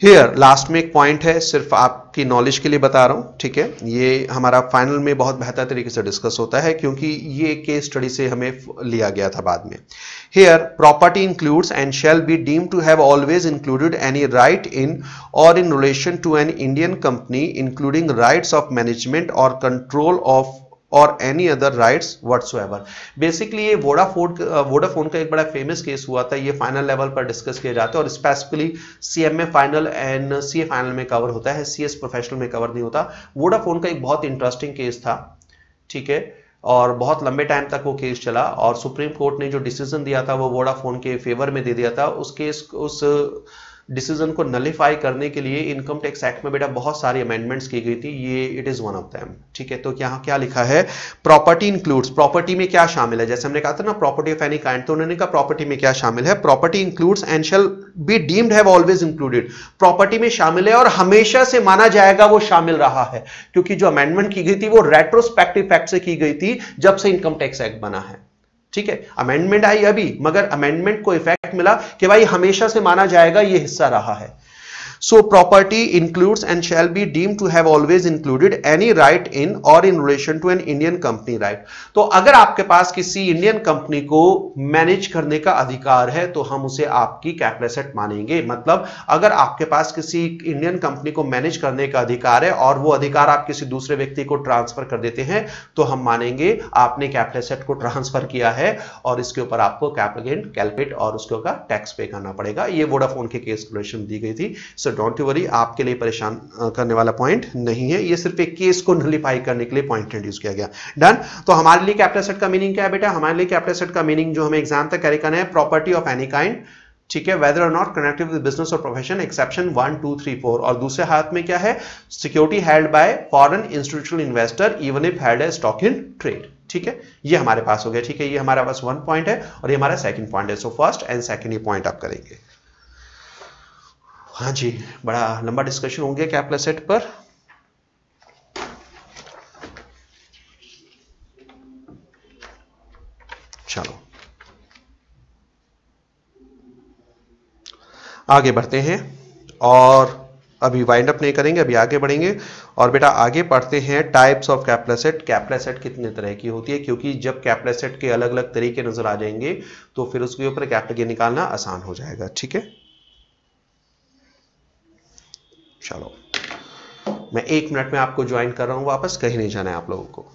हियर लास्ट में एक पॉइंट है, सिर्फ़ आपकी नॉलेज के लिए बता रहा हूँ, ठीक है? ये हमारा फाइनल में बहुत बेहतर तरीके से डिस्कस होता है, क्योंकि ये केस स्टडी से हमें लिया गया था बाद में। Here property includes and shall be deemed to have always included any right in और in relation to an Indian company including rights of management और कंट्रोल ऑफ़ और any other rights whatsoever basically ये वोडाफोन वोडाफोन का एक बड़ा फ़ेमस केस हुआ था, ये फाइनल लेवल पर डिस्कस किया जाता है और specifically CMA final and CA final में कवर होता है सीएस प्रोफेशनल में कवर नहीं होता। वोडाफोन का एक बहुत इंटरेस्टिंग केस था, ठीक है? और बहुत लंबे टाइम तक वो केस चला और सुप्रीम कोर्ट ने जो डिसीज़न दिया था, वो वोडाफोन के फेवर में दे दिया था। उस केस उस डिसीज़न को नलीफाई करने के लिए इनकम टैक्स एक्ट में बेटा बहुत सारी अमेंडमेंट्स की गई थी, ये it is one of them ठीक है? तो यहाँ क्या लिखा है? प्रॉपर्टी इंक्लूड्स प्रॉपर्टी में क्या शामिल है? जैसे हमने कहा था ना प्रॉपर्टी ऑफ़ एनी काइंड तो उन्होंने कहा प्रॉपर्टी में क्या शामिल है? Property includes and shall be deemed have always included property में शामिल है और हमेशा से माना जाएगा वो शामिल रहा है, क्योंकि जो अमेंडमेंट की गई थी वो रेट्रोस्पेक्टिव फैक्ट से की गई थी, जब से इनकम टैक्स एक्ट बना है। ठीक है? अमेंडमेंट आई अभी, मगर अमेंडमेंट को इफ़ेक्ट मिला कि भाई हमेशा से माना जाएगा ये हिस्सा रहा है। So property includes and shall be deemed to have always included any right in और in relation to an Indian company right तो अगर आपके पास किसी इंडियन कंपनी को मैनेज करने का अधिकार है तो हम उसे आपकी कैपलेसेट मानेंगे। मतलब अगर आपके पास किसी इंडियन कंपनी को मैनेज करने का अधिकार है और वो अधिकार आप किसी दूसरे व्यक्ति को ट्रांसफ़र कर देते हैं तो हम मानेंगे आपने कैपलेसेट को ट्रांसफ़र किया है और इसके ऊपर आपको कैपिटल और उसके ऊपर टैक्स पे करना पड़ेगा। ये वोडाफोन के केस दी गई थी। सो डोंट यू वरी आपके लिए परेशान करने वाला पॉइंट नहीं है। ये सिर्फ़ एक केस को नलीफाई करने के लिए पॉइंट इंट्रोड्यूस किया गया। डन तो हमारे लिए कैपिटल सेट का मीनिंग क्या है बेटा? हमारे लिए कैपिटल सेट का मीनिंग जो हमें एग्ज़ाम तक कैरी करना है प्रॉपर्टी ऑफ़ एनी काइंड ठीक है? वेदर और नॉट कनेक्टेड विद बिज़नेस और profession exception one two three four और दूसरे हाथ में क्या है? Security held by foreign institutional investor even if held a stock in trade ठीक है? ये हमारे पास हो गया, ठीक है? ये हमारे पास वन पॉइंट है और ये हमारा सेकंड पॉइंट है। सो फ़र्स्ट एंड सेकंड ये पॉइंट आप करेंगे। हाँ जी, बड़ा लंबा डिस्कशन हो गया कैपला सेट पर। चलो। आगे बढ़ते हैं और अभी वाइंड अप नहीं करेंगे, अभी आगे बढ़ेंगे। और बेटा, आगे पढ़ते हैं टाइप्स ऑफ़ कैप्लासेट कैप्लासेट कितने तरह की होती है? क्योंकि जब कैप्लासेट के अलग अलग तरीके नज़र आ जाएँगे तो फिर उसके ऊपर कैप्टगे निकालना आसान हो जाएगा, ठीक है? चलो। मैं एक मिनट में आपको ज्वाइन कर रहा हूँ, वापस कहीं नहीं जाना है आप लोगों को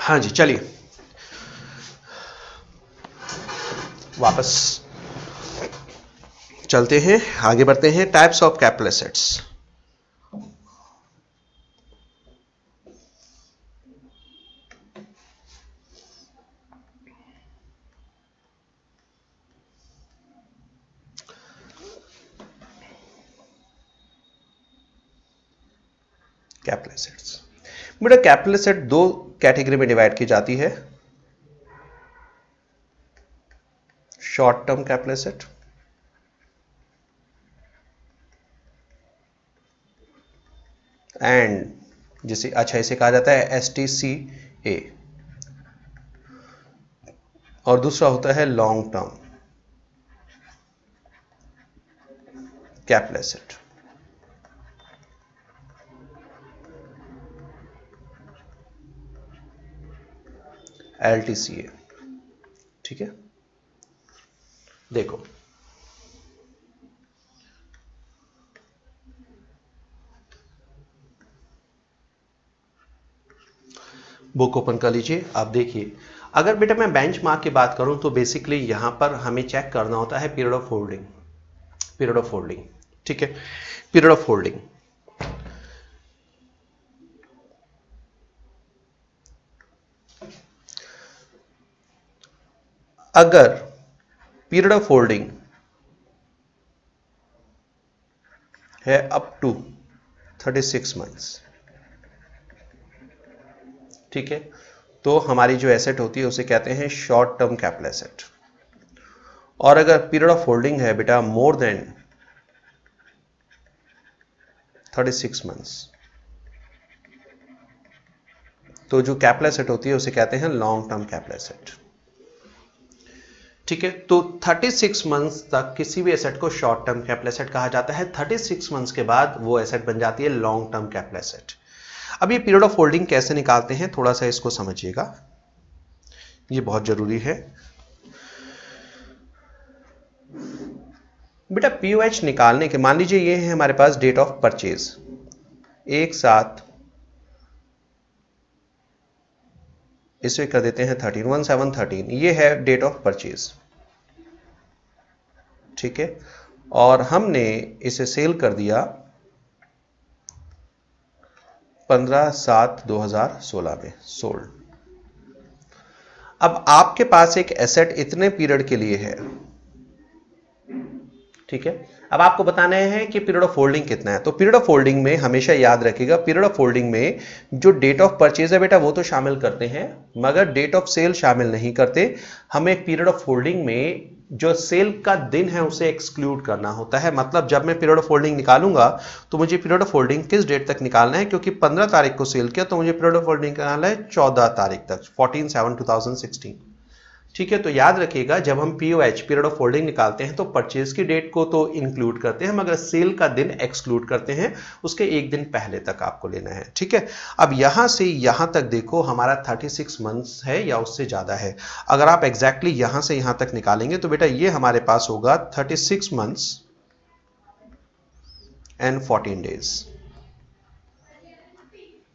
हाँ जी, चलिए। वापस। चलते हैं, आगे बढ़ते हैं types of capital assets capital assets बेटा कैपिटल एसेट दो कैटेगरी में डिवाइड की जाती है। Short term capital asset. And जिसे अच्छा इसे कहा जाता है एस टी सी ए और दूसरा होता है long term. Capital asset. L ठीक है? देखो। बुक ओपन कर लीजिए, आप देखिए। अगर बेटा मैं बेंच मार्क की बात करूँ तो बेसिकली यहाँ पर हमें चेक करना होता है period of holding period of holding ठीक है? पीरियड ऑफ़ होल्डिंग अगर पीरियड ऑफ़ होल्डिंग है अप टू 36 मंथ्स ठीक है? तो हमारी जो एसेट होती है, उसे कहते हैं शॉर्ट टर्म कैपिटल एसेट और अगर पीरियड ऑफ़ होल्डिंग है बेटा मोर देन 36 मंथ्स तो जो कैपिटल एसेट होती है, उसे कहते हैं लॉन्ग टर्म कैपिटल एसेट ठीक है? तो 36 मंथ्स तक किसी भी एसेट को शॉर्ट टर्म कैपिटल एसेट कहा जाता है। 36 मंथ्स के बाद वो एसेट बन जाती है लॉन्ग टर्म कैपिटल एसेट अब ये पीरियड ऑफ़ होल्डिंग कैसे निकालते हैं? थोड़ा सा इसको समझिएगा। ये बहुत ज़रूरी है। बेटा पीओएच निकालने के, मान लीजिए ये है हमारे पास डेट ऑफ़ परचेज एक साथ इसे कर देते हैं थर्टीन वन सेवन थर्टीन ये है डेट ऑफ़ परचेज ठीक है? और हमने इसे सेल कर दिया पंद्रह सात दो हज़ार सोलह में. सोल्ड अब आपके पास एक एसेट इतने पीरियड के लिए है. ठीक है? अब आपको बताना है कि पीरियड ऑफ़ होल्डिंग कितना है। तो पीरियड ऑफ़ होल्डिंग में हमेशा याद रखिएगा, पीरियड ऑफ़ होल्डिंग में जो डेट ऑफ़ परचेज है बेटा, वो तो शामिल करते हैं, मगर डेट ऑफ़ सेल शामिल नहीं करते। हमें पीरियड ऑफ़ होल्डिंग में जो सेल का दिन है उसे एक्सक्लूड करना होता है। मतलब जब मैं पीरियड ऑफ़ होल्डिंग निकालूँगा तो मुझे पीरियड ऑफ़ होल्डिंग किस डेट तक निकालना है? क्योंकि 15 तारीख को सेल किया तो मुझे पीरियड ऑफ़ होल्डिंग निकालना है 14 तारीख तक 14 7 2016 ठीक है तो याद रखिएगा, जब हम पीओएच पीरियड ऑफ़ होल्डिंग निकालते हैं तो परचेज की डेट को तो इंक्लूड करते हैं मगर सेल का दिन एक्सक्लूड करते हैं, उसके एक दिन पहले तक आपको लेना है, ठीक है? अब यहाँ से यहाँ तक देखो, हमारा 36 मंथ्स है या उससे ज़्यादा है। अगर आप एग्जैक्टली exactly यहाँ से यहाँ तक निकालेंगे तो बेटा ये हमारे पास होगा 36 मंथ्स एंड 14 डेज़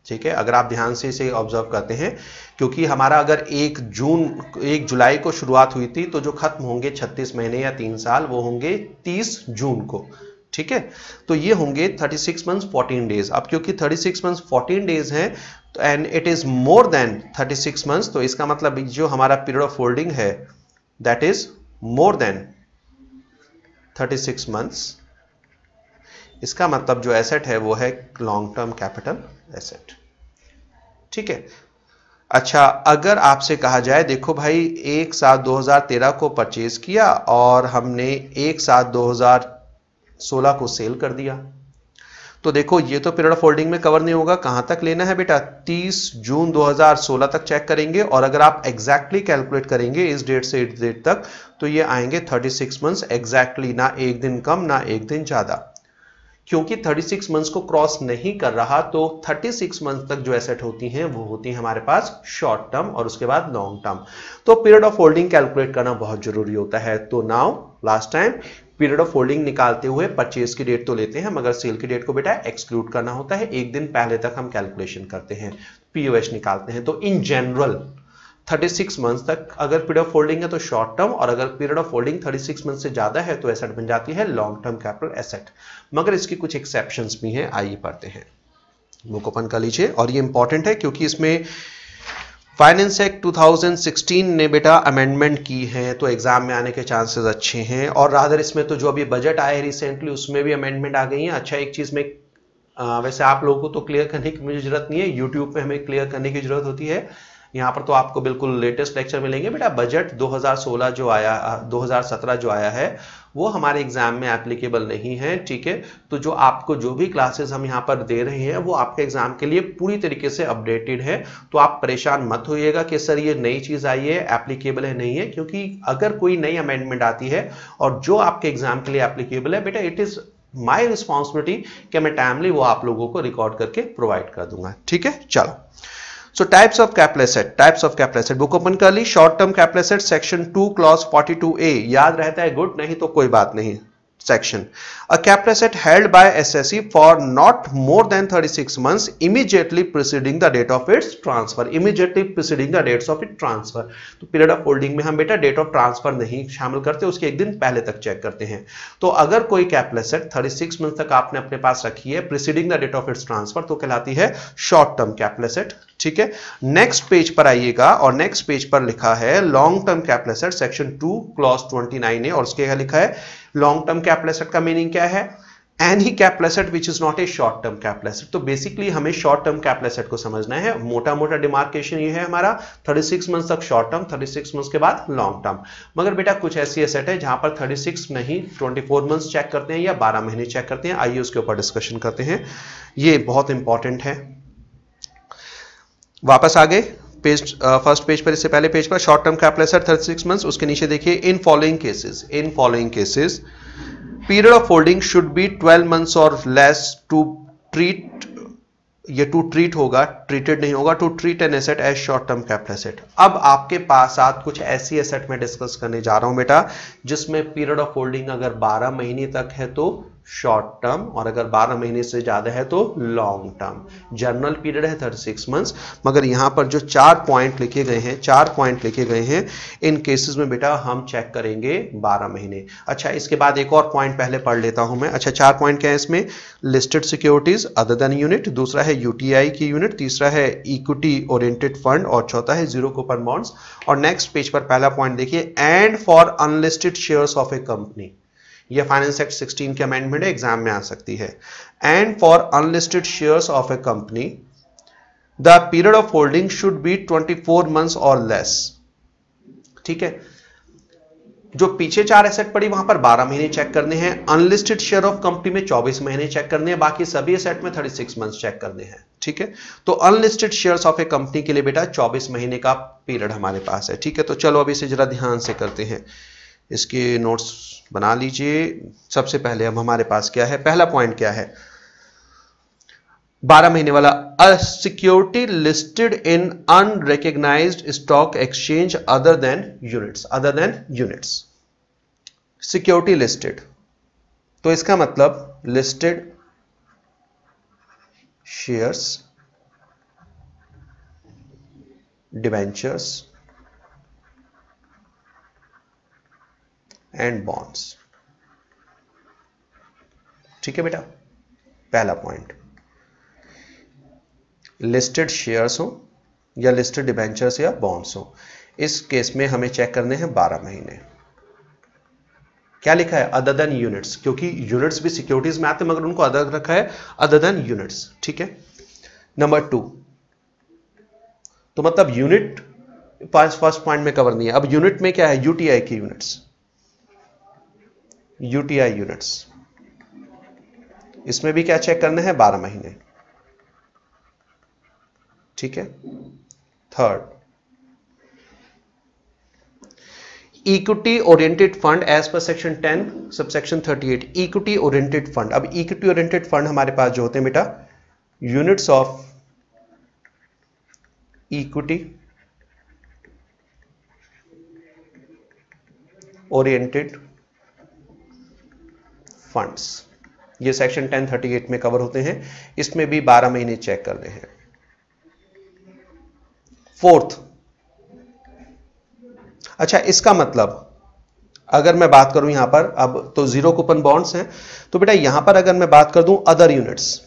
ठीक है, अगर आप ध्यान से इसे ऑब्ज़र्व करते हैं क्योंकि हमारा अगर एक जून, एक जुलाई को शुरुआत हुई थी तो जो खत्म होंगे 36 महीने या तीन साल, वो होंगे 30 जून को, ठीक है? तो ये होंगे 36 मंथ्स 14 डेज़। अब क्योंकि 36 मंथ्स 14 डेज़ हैं, and it is more than 36 months तो इसका मतलब जो हमारा पीरियड ऑफ़ होल्डिंग है, that is more than 36 months. इसका मतलब जो एसेट है, वो है लॉन्ग टर्म कैपिटल एसेट ठीक है? अच्छा अगर आपसे कहा जाए, देखो भाई, एक सात 2013 को परचेज किया और हमने एक सात 2016 को सेल कर दिया। तो देखो, ये तो पीरियड ऑफ़ होल्डिंग में कवर नहीं होगा। कहाँ तक लेना है बेटा? 30 जून 2016 तक चेक करेंगे और अगर आप एग्जैक्टली exactly कैलकुलेट करेंगे इस डेट से इस डेट तक तो ये आएँगे 36 मंथ्स एग्जैक्टली ना एक दिन कम, ना एक दिन ज़्यादा। क्योंकि 36 मंथ्स को क्रॉस नहीं कर रहा तो 36 मंथ तक जो एसेट होती हैं, वो होती हैं हमारे पास शॉर्ट टर्म और उसके बाद लॉन्ग टर्म तो पीरियड ऑफ़ होल्डिंग कैलकुलेट करना बहुत ज़रूरी होता है. तो now last time period of holding निकालते हुए परचेज की डेट तो लेते हैं, मगर सेल की डेट को बेटा एक्सक्लूड करना होता है. एक दिन पहले तक हम कैलकुलेशन करते हैं पीओएस निकालते हैं. तो इन जनरल 36 मंथ्स तक अगर पीरियड ऑफ़ होल्डिंग है तो शॉर्ट टर्म और अगर पीरियड ऑफ़ होल्डिंग 36 मंथ से ज़्यादा है तो एसेट बन जाती है लॉन्ग टर्म कैपिटल एसेट मगर इसकी कुछ एक्सेप्शन भी हैं आइए पढ़ते हैं। बुक ओपन कर लीजिए। और ये इंपॉर्टेंट है क्योंकि इसमें फाइनेंस एक्ट 2016 ने बेटा अमेंडमेंट की है तो एग्ज़ाम में आने के चांसेस अच्छे हैं। और रादर इसमें तो जो अभी बजट आए रिसेंटली उसमें भी अमेंडमेंट आ गई है। अच्छा एक चीज़ में आ, वैसे आप लोगों को तो क्लियर करने की मुझे ज़रूरत नहीं है यूट्यूब पे हमें क्लियर करने की ज़रूरत होती है। यहाँ पर तो आपको बिल्कुल लेटेस्ट लेक्चर मिलेंगे। बेटा बजट 2016 जो आया 2017 जो आया है, वो हमारे एग्ज़ाम में एप्लीकेबल नहीं है, ठीक है? तो जो आपको जो भी क्लासेस हम यहाँ पर दे रहे हैं, वो आपके एग्ज़ाम के लिए पूरी तरीके से अपडेटेड है। तो आप परेशान मत होइएगा कि सर, ये नई चीज़ आई है एप्लीकेबल है, नहीं है, क्योंकि अगर कोई नई अमेंडमेंट आती है और जो आपके एग्ज़ाम के लिए एप्लीकेबल है, बेटा इट इज़ माई रिस्पॉन्सिबिलिटी कि मैं टाइमली वो आप लोगों को रिकॉर्ड करके प्रोवाइड कर दूँगा। ठीक है? चलो। So types of capital asset types of capital asset book open कर ली short term capital asset section two clause 42A याद रहता है, गुड, नहीं तो कोई बात नहीं। Section. A capital asset held by SSE for not more than 36 months immediately preceding the date of its transfer. Immediately preceding the dates of its transfer. तो period of holding में हम बेटा date of transfer नहीं शामिल करते उसके एक दिन पहले तक चेक करते हैं तो अगर कोई capital asset 36 मंथ तक आपने अपने पास रखी है preceding the date of its transfer तो कहलाती है short term capital asset ठीक है नेक्स्ट पेज पर आइएगा और नेक्स्ट पेज पर लिखा है long term capital section two clause 29 A और उसके लिखा है लॉन्ग टर्म कैपिटल एसेट का मीनिंग क्या है? Any capital asset which is not a short term capital asset तो बेसिकली हमें शॉर्ट टर्म कैपिटल एसेट को समझना है। मोटा मोटा डिमार्केशन ये है हमारा। 36 मंथ तक शॉर्ट टर्म 36 मंथ के बाद लॉन्ग टर्म मगर बेटा कुछ ऐसी एसेट है जहाँ पर 36 नहीं 24 मंथ चेक करते हैं या 12 महीने चेक करते हैं। आइए उसके ऊपर डिस्कशन करते हैं। ये बहुत इंपॉर्टेंट है। वापस आ गए पेज फ़र्स्ट पेज पर, इससे पहले पेज पर short term capital asset 36 months उसके नीचे देखिए in following cases in following cases period of holding should be 12 months और लेस टू ट्रीट ये टू ट्रीट होगा ट्रीटेड नहीं होगा to treat an asset as short term capital asset अब आपके पास साथ कुछ ऐसी एसेट में डिस्कस करने जा रहा हूँ बेटा, जिसमें पीरियड ऑफ़ होल्डिंग अगर 12 महीने तक है तो शॉर्ट टर्म और अगर 12 महीने से ज़्यादा है तो लॉन्ग टर्म जर्नल पीरियड है 36 मंथ्स मगर यहाँ पर जो चार पॉइंट लिखे गए हैं, चार पॉइंट लिखे गए हैं, इन केसेस में बेटा हम चेक करेंगे 12 महीने। अच्छा इसके बाद एक और पॉइंट पहले पढ़ लेता हूँ मैं। अच्छा चार पॉइंट क्या है इसमें? Listed securities other than unit दूसरा है यूटीआई की यूनिट तीसरा है इक्विटी ओरिएंटेड फंड और चौथा है ज़ीरो कूपन बॉन्ड्स और नेक्स्ट पेज पर पहला पॉइंट देखिए and for unlisted shares of a company यह फाइनेंस एक्ट 16 के अमेंडमेंट एग्ज़ाम में आ सकती है। And for unlisted shares of a company the period of holding should be 24 months और लेस ठीक है? जो पीछे चार एसेट पड़ी, वहाँ पर 12 महीने चेक करने हैं। अनलिस्टेड शेयर ऑफ़ कंपनी में 24 महीने चेक करने हैं। बाकी सभी एसेट में 36 मंथ्स चेक करने हैं। ठीक है? तो unlisted shares of a company के लिए बेटा 24 महीने का पीरियड हमारे पास है। ठीक है? तो चलो अभी इसे जरा ध्यान से करते हैं। इसके नोट्स बना लीजिए। सबसे पहले अब हमारे पास क्या है? पहला पॉइंट क्या है? बारह महीने वाला a security listed in unrecognised stock exchange other than units other than units security listed तो इसका मतलब listed shares debentures and bonds ठीक है बेटा? पहला पॉइंट लिस्टेड शेयर्स हो या लिस्टेड डिबेंचर्स या बॉन्ड्स हो? इस केस में हमें चेक करने हैं 12 महीने। क्या लिखा है? अदर देन यूनिट्स क्योंकि यूनिट्स भी सिक्योरिटीज में आते हैं, मगर उनको अदर रखा है अदर देन यूनिट्स ठीक है? नंबर टू तो मतलब यूनिट फ़र्स्ट पॉइंट में कवर नहीं है। अब यूनिट में क्या है? यूटीआई की यूनिट्स यूटीआई यूनिट्स इसमें भी क्या चेक करने हैं? 12 महीने। ठीक है? Third equity oriented fund as per section 10 subsection 38 equity oriented fund अब इक्विटी ओरिएंटेड फंड हमारे पास जो होते हैं बेटा? Units of equity oriented funds ये सेक्शन 1038 में कवर होते हैं। इसमें भी 12 महीने चेक करने हैं। फोर्थ अच्छा इसका मतलब अगर मैं बात करूँ यहाँ पर, अब तो ज़ीरो कूपन बॉन्ड्स हैं। तो बेटा, यहाँ पर अगर मैं बात कर दूँ other units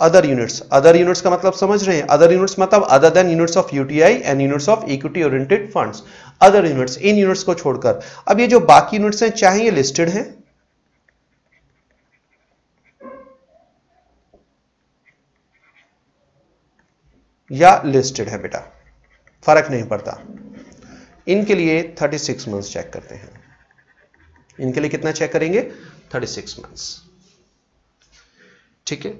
other units other units का मतलब समझ रहे हैं। अदर यूनिट्स मतलब other than units of UTI and units of equity oriented funds other units in units को छोड़कर। अब ये जो बाकी यूनिट्स हैं चाहे ये लिस्टेड हैं। या लिस्टेड है बेटा। फ़र्क नहीं पड़ता। इनके लिए 36 मंथ्स चेक करते हैं। इनके लिए कितना चेक करेंगे? 36 मंथ्स ठीक है?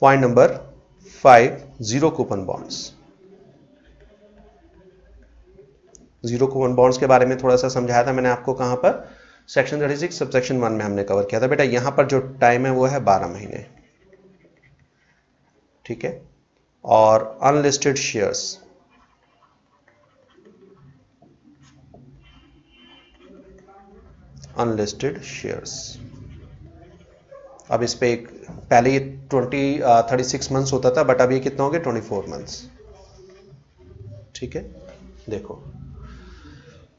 Point number five zero coupon bonds zero coupon bonds के बारे में थोड़ा सा समझाया था मैंने आपको कहाँ पर? Section thirty six sub section one में हमने कवर किया था। बेटा, यहाँ पर जो टाइम है वो है बारह महीने। ठीक है? और अनलिस्टेड शेयर्स अनलिस्टेड शेयर्स अब इस पे एक, पहले ये ट्वेंटी थर्टी सिक्स मंथ्स होता था बट अब ये कितना हो गया? ट्वेंटी फोर मंथ्स ठीक है? देखो।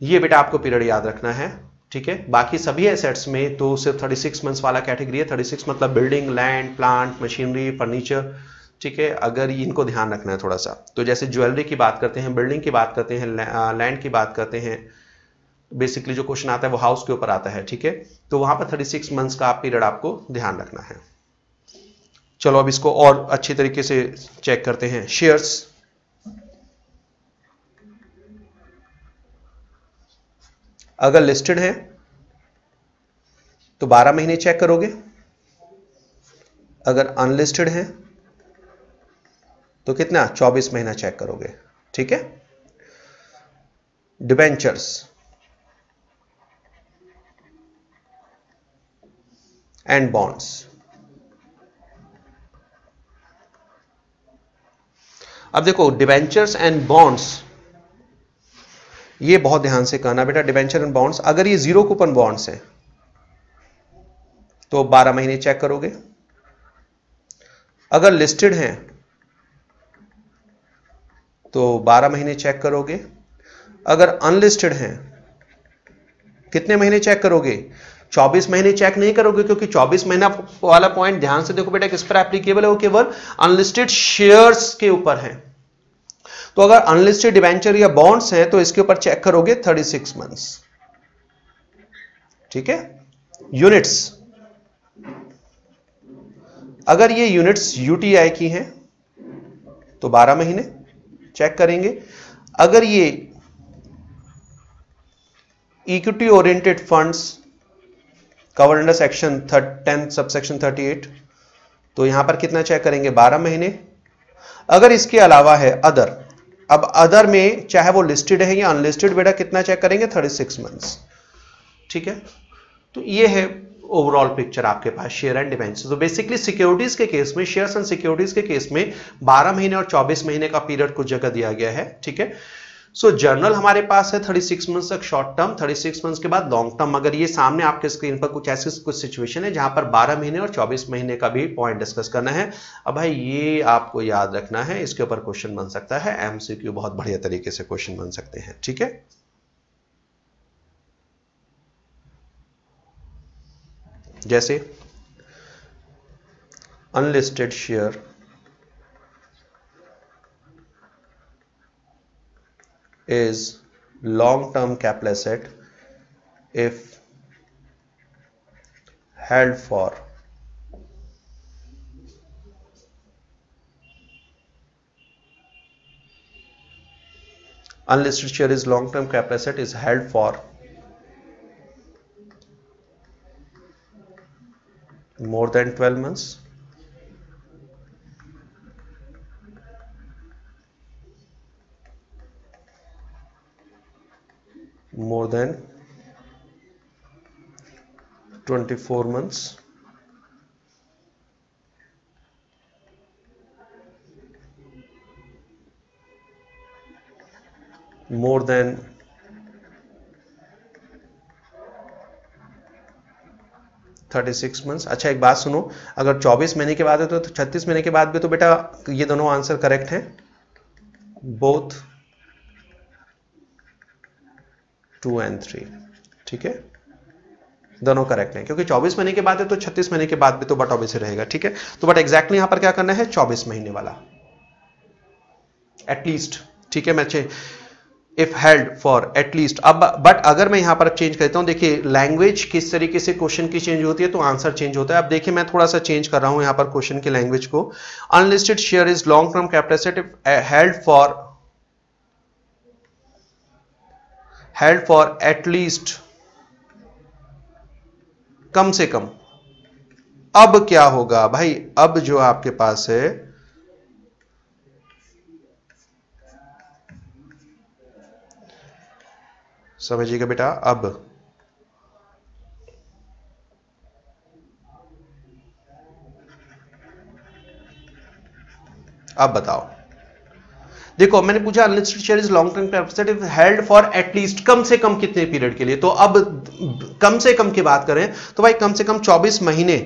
ये बेटा आपको पीरियड याद रखना है, ठीक है? बाकी सभी एसेट्स में तो सिर्फ़ 36 मंथ्स वाला कैटेगरी है। 36 मतलब building land plant machinery furniture ठीक है? अगर इनको ध्यान रखना है थोड़ा सा। तो जैसे ज्वेलरी की बात करते हैं बिल्डिंग की बात करते हैं लैंड की बात करते हैं बेसिकली जो क्वेश्चन आता है वो हाउस के ऊपर आता है, ठीक है? तो वहाँ पर 36 मंथ्स का पीरियड आपको ध्यान रखना है। चलो अब इसको और अच्छी तरीके से चेक करते हैं। शेयर्स अगर लिस्टेड है तो 12 महीने चेक करोगे। अगर अनलिस्टेड है तो कितना? 24 महीना चेक करोगे, ठीक है? डिबेंचर्स एंड बॉन्ड्स अब देखो डिबेंचर्स एंड बॉन्ड्स ये बहुत ध्यान से कहना बेटा डिवेंचर एंड बॉन्ड्स अगर ये ज़ीरो कूपन बॉन्ड्स हैं तो 12 महीने चेक करोगे। अगर लिस्टेड हैं तो 12 महीने चेक करोगे। अगर अनलिस्टेड हैं, कितने महीने चेक करोगे? 24 महीने चेक नहीं करोगे, क्योंकि 24 महीना वाला पॉइंट ध्यान से देखो बेटा, किस पर एप्लीकेबल है? वो केवल अनलिस्टेड शेयर्स के ऊपर है। तो अगर अनलिस्टेड डिवेंचर या बॉन्ड्स हैं तो इसके ऊपर चेक करोगे 36 मंथ्स ठीक है? यूनिट्स अगर ये यूनिट्स यूटीआई की हैं तो 12 महीने चेक करेंगे। अगर ये equity oriented funds cover under section ten sub section thirty eight तो यहाँ पर कितना चेक करेंगे? 12 महीने। अगर इसके अलावा है अदर अब अदर में चाहे वो लिस्टेड है या अनलिस्टेड बेटा कितना चेक करेंगे? 36 मंथ्स ठीक है? तो ये है ओवरऑल पिक्चर आपके पास शेयर एंड डिवेंचर तो बेसिकली सिक्योरिटीज के केस में शेयर्स एंड सिक्योरिटीज के केस में 12 महीने और 24 महीने का पीरियड कुछ जगह दिया गया है। ठीक है? सो so, जर्नल हमारे पास है 36 मंथ्स तक शॉर्ट टर्म 36 मंथ्स के बाद लॉन्ग टर्म अगर ये सामने आपके स्क्रीन पर कुछ ऐसी कुछ सिचुएशन है जहाँ पर 12 महीने और 24 महीने का भी पॉइंट डिस्कस करना है। अब भाई ये आपको याद रखना है। इसके ऊपर क्वेश्चन बन सकता है। एमसीक्यू बहुत बढ़िया तरीके से क्वेश्चन बन सकते हैं। ठीक है? जैसे unlisted share is long-term capital asset if held for unlisted share is long-term capital asset is held for more than 12 months more than 24 months. More than thirty six months अच्छा एक बात सुनो। अगर 24 महीने के बाद है तो 36 महीने के बाद भी तो बेटा ये दोनों आंसर करेक्ट हैं। बोथ टू एंड थ्री ठीक है? दोनों करेक्ट हैं, क्योंकि 24 महीने के बाद है तो 36 महीने के बाद भी तो बट ऑब्वियस रहेगा, ठीक है? तो बट एग्जैक्टली यहाँ पर क्या करना है? 24 महीने वाला। एटलीस्ट ठीक है, मैं if held for at least अब बट अगर मैं यहाँ पर चेंज करता हूँ, देखिए लैंग्वेज किस तरीके से क्वेश्चन की चेंज होती है तो आंसर चेंज होता है। अब देखिए, मैं थोड़ा सा चेंज कर रहा हूँ यहाँ पर क्वेश्चन की लैंग्वेज को। Unlisted share is long term capital held for for at least कम से कम। अब क्या होगा? भाई, अब जो आपके पास है, समझिएगा बेटा, अब। अब बताओ। देखो, मैंने पूछा unlisted share is long term capacity held for at least कम से कम कितने पीरियड के लिए? तो अब कम से कम की बात करें तो भाई कम से कम 24 महीने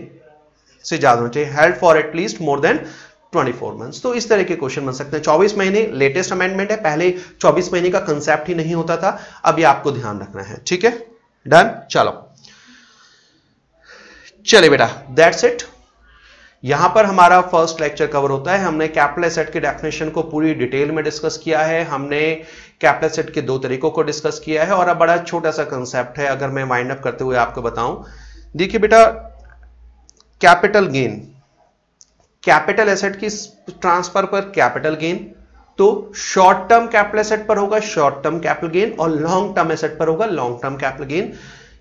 से ज़्यादा होना चाहिए। Held for at least more than 24 months तो इस तरह के क्वेश्चन बन सकते हैं। 24 महीने लेटेस्ट अमेंडमेंट है। पहले 24 महीने का कंसेप्ट ही नहीं होता था। अब ये आपको ध्यान रखना है। ठीक है? डन चलो। चले बेटा दैट्स इट यहाँ पर हमारा फ़र्स्ट लेक्चर कवर होता है। हमने कैपिटल एसेट के डेफिनेशन को पूरी डिटेल में डिस्कस किया है। हमने कैपिटल एसेट के दो तरीकों को डिस्कस किया है। और अब बड़ा छोटा सा कंसेप्ट है, अगर मैं वाइंड अप करते हुए आपको बताऊँ। देखिए बेटा कैपिटल गेन कैपिटल एसेट की ट्रांसफ़र पर कैपिटल गेन तो शॉर्ट टर्म कैपिटल एसेट पर होगा शॉर्ट टर्म कैपिटल गेन और लॉन्ग टर्म एसेट पर होगा लॉन्ग टर्म कैपिटल गेन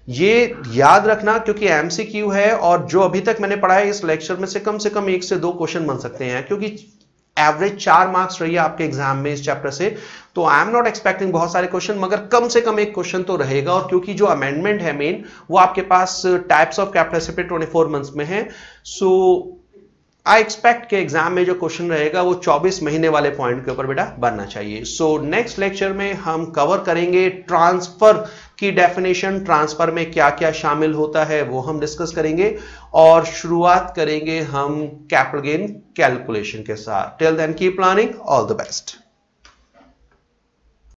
ये याद रखना, क्योंकि एमसीक्यू है और जो अभी तक मैंने पढ़ा है, इस लेक्चर में से कम से कम एक से दो क्वेश्चन बन सकते हैं, क्योंकि एवरेज चार मार्क्स रही है आपके एग्ज़ाम में इस चैप्टर से। तो आई एम नॉट एक्सपेक्टिंग बहुत सारे क्वेश्चन मगर कम से कम एक क्वेश्चन तो रहेगा, और क्योंकि जो अमेंडमेंट है मेन वो आपके पास types of capital twenty four months में है। सो आई एक्सपेक्ट के एग्ज़ाम में जो क्वेश्चन रहेगा, वो 24 महीने वाले पॉइंट के ऊपर बेटा बनना चाहिए। सो नेक्स्ट लेक्चर में हम कवर करेंगे ट्रांसफ़र की डेफिनेशन ट्रांसफ़र में क्या क्या शामिल होता है, वो हम डिस्कस करेंगे और शुरुआत करेंगे हम कैपिटल गेन कैलकुलेशन के साथ। टिल देन की प्लानिंग ऑल द बेस्ट